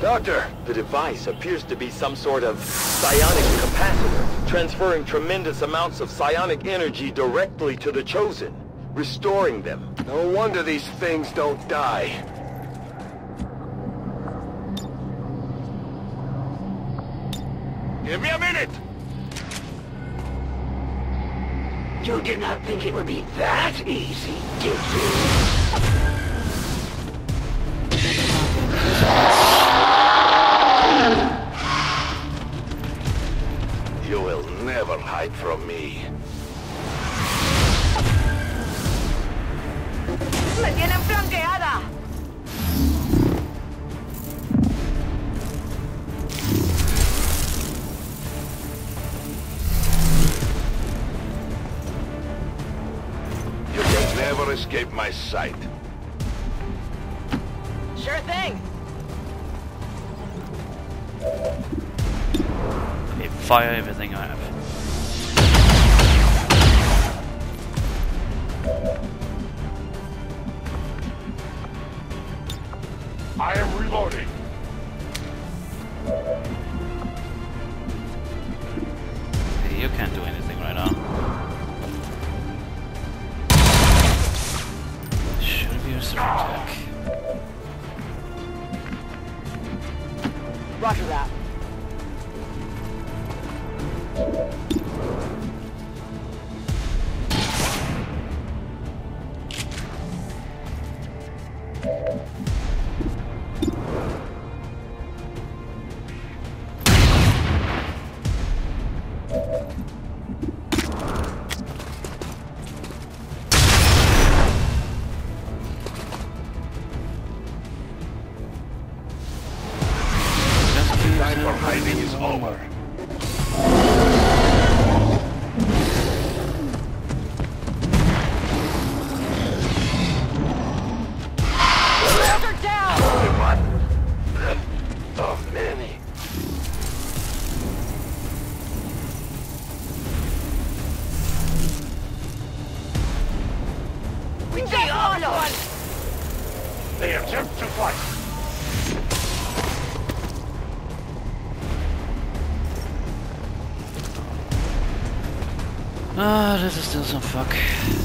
Doctor! The device appears to be some sort of psionic capacitor, transferring tremendous amounts of psionic energy directly to the Chosen, restoring them. No wonder these things don't die. it would be that easy, did you? attack. Roger that. this is still some fuck.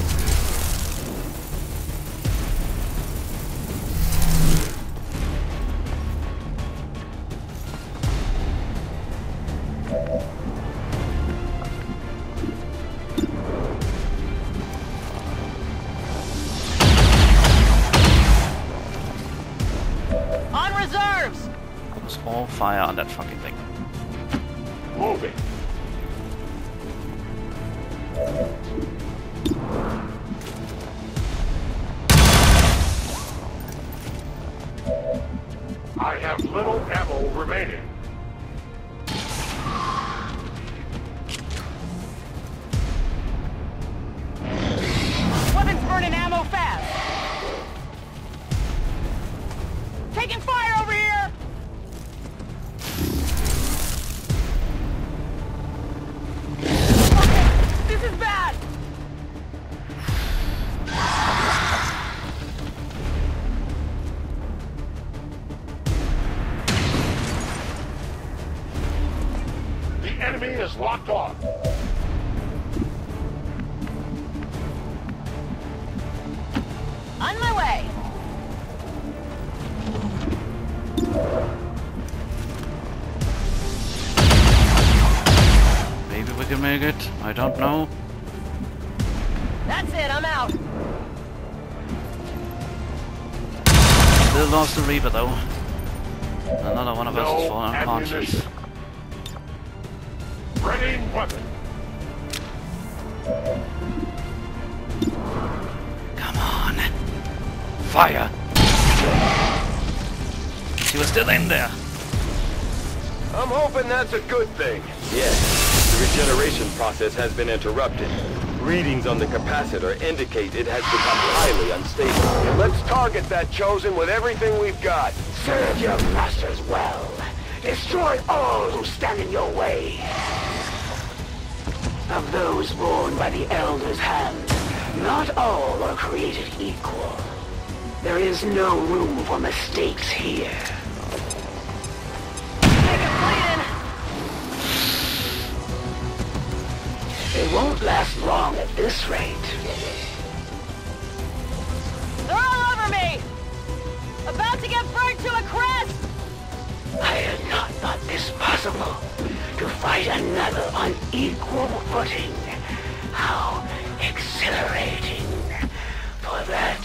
Don't know. That's it, I'm out. Still lost the reaver, though. Process has been interrupted. Readings on the capacitor indicate it has become highly unstable. Let's target that Chosen with everything we've got. Serve your masters well. Destroy all who stand in your way. Of those born by the Elder's hand, not all are created equal. There is no room for mistakes here. Won't last long at this rate. They're all over me! About to get burned to a crisp! I had not thought this possible. To fight another on equal footing. How exhilarating. For that,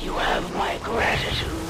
you have my gratitude.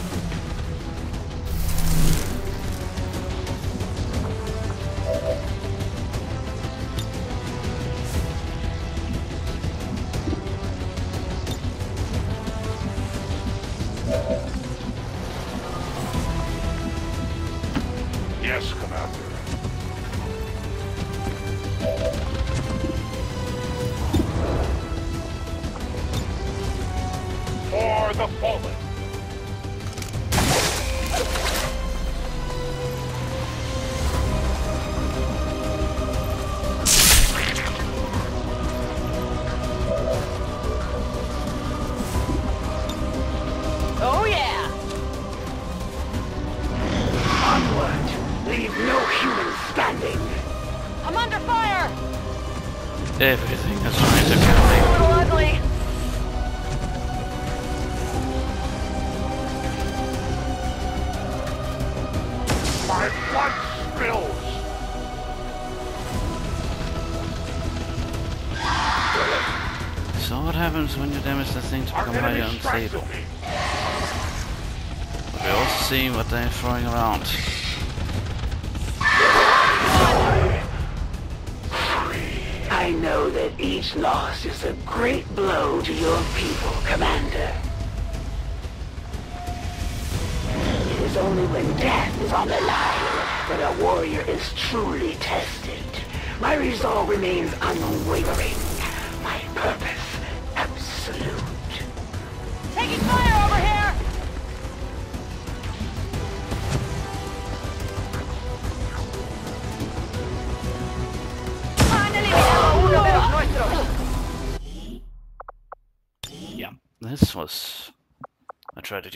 Strikes unstable? at me. But we also see what they're throwing around. I know that each loss is a great blow to your people, Commander. It is only when death is on the line that a warrior is truly tested. My resolve remains unwavering.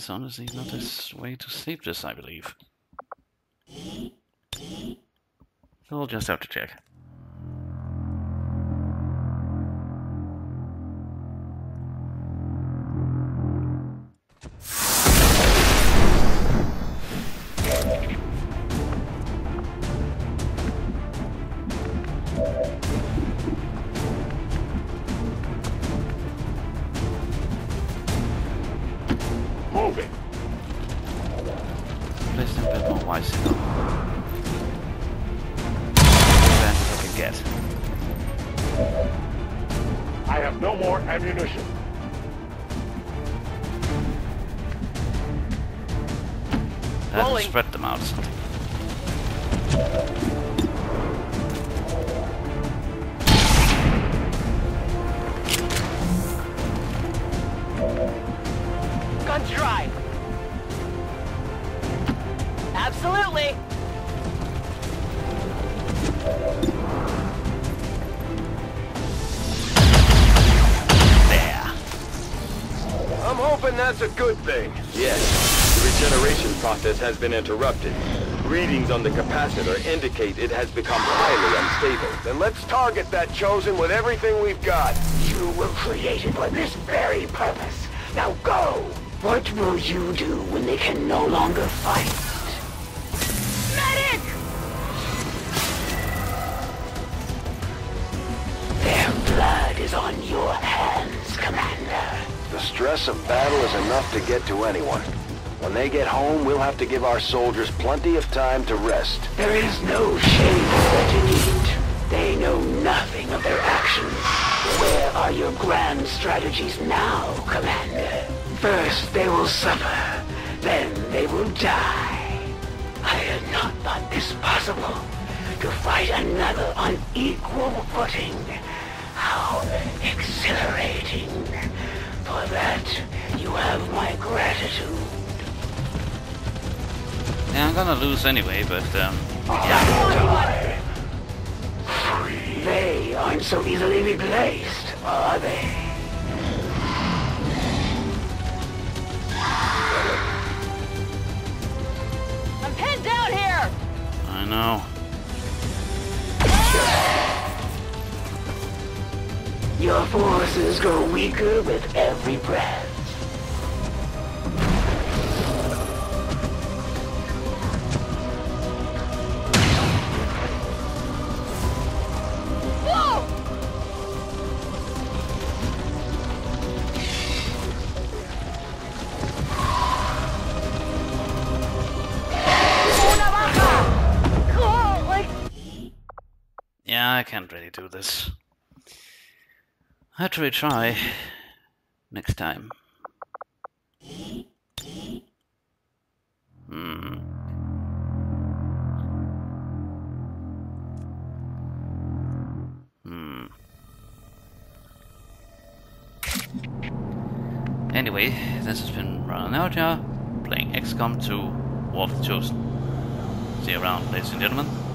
is honestly not a way to save this, I believe. We'll just have to check. That's a good thing. Yes, the regeneration process has been interrupted. Readings on the capacitor indicate it has become highly unstable. Then let's target that Chosen with everything we've got. You were created for this very purpose. Now go! What will you do when they can no longer fight? Battle is enough to get to anyone. When they get home, we'll have to give our soldiers plenty of time to rest. There is no shame for their defeat. They know nothing of their actions. Where are your grand strategies now, Commander? First they will suffer, then they will die. I had not thought this possible. To fight another on equal footing. How exhilarating. For that, you have my gratitude. Yeah, I'm gonna lose anyway, but um, Die. Free. They aren't so easily replaced, are they? I'm pinned down here! I know. Your forces grow weaker with every breath. Have to retry next time. Hmm. Hmm. Anyway, this has been Ron Alja, playing XCOM 2 War of the Chosen. See you around, ladies and gentlemen.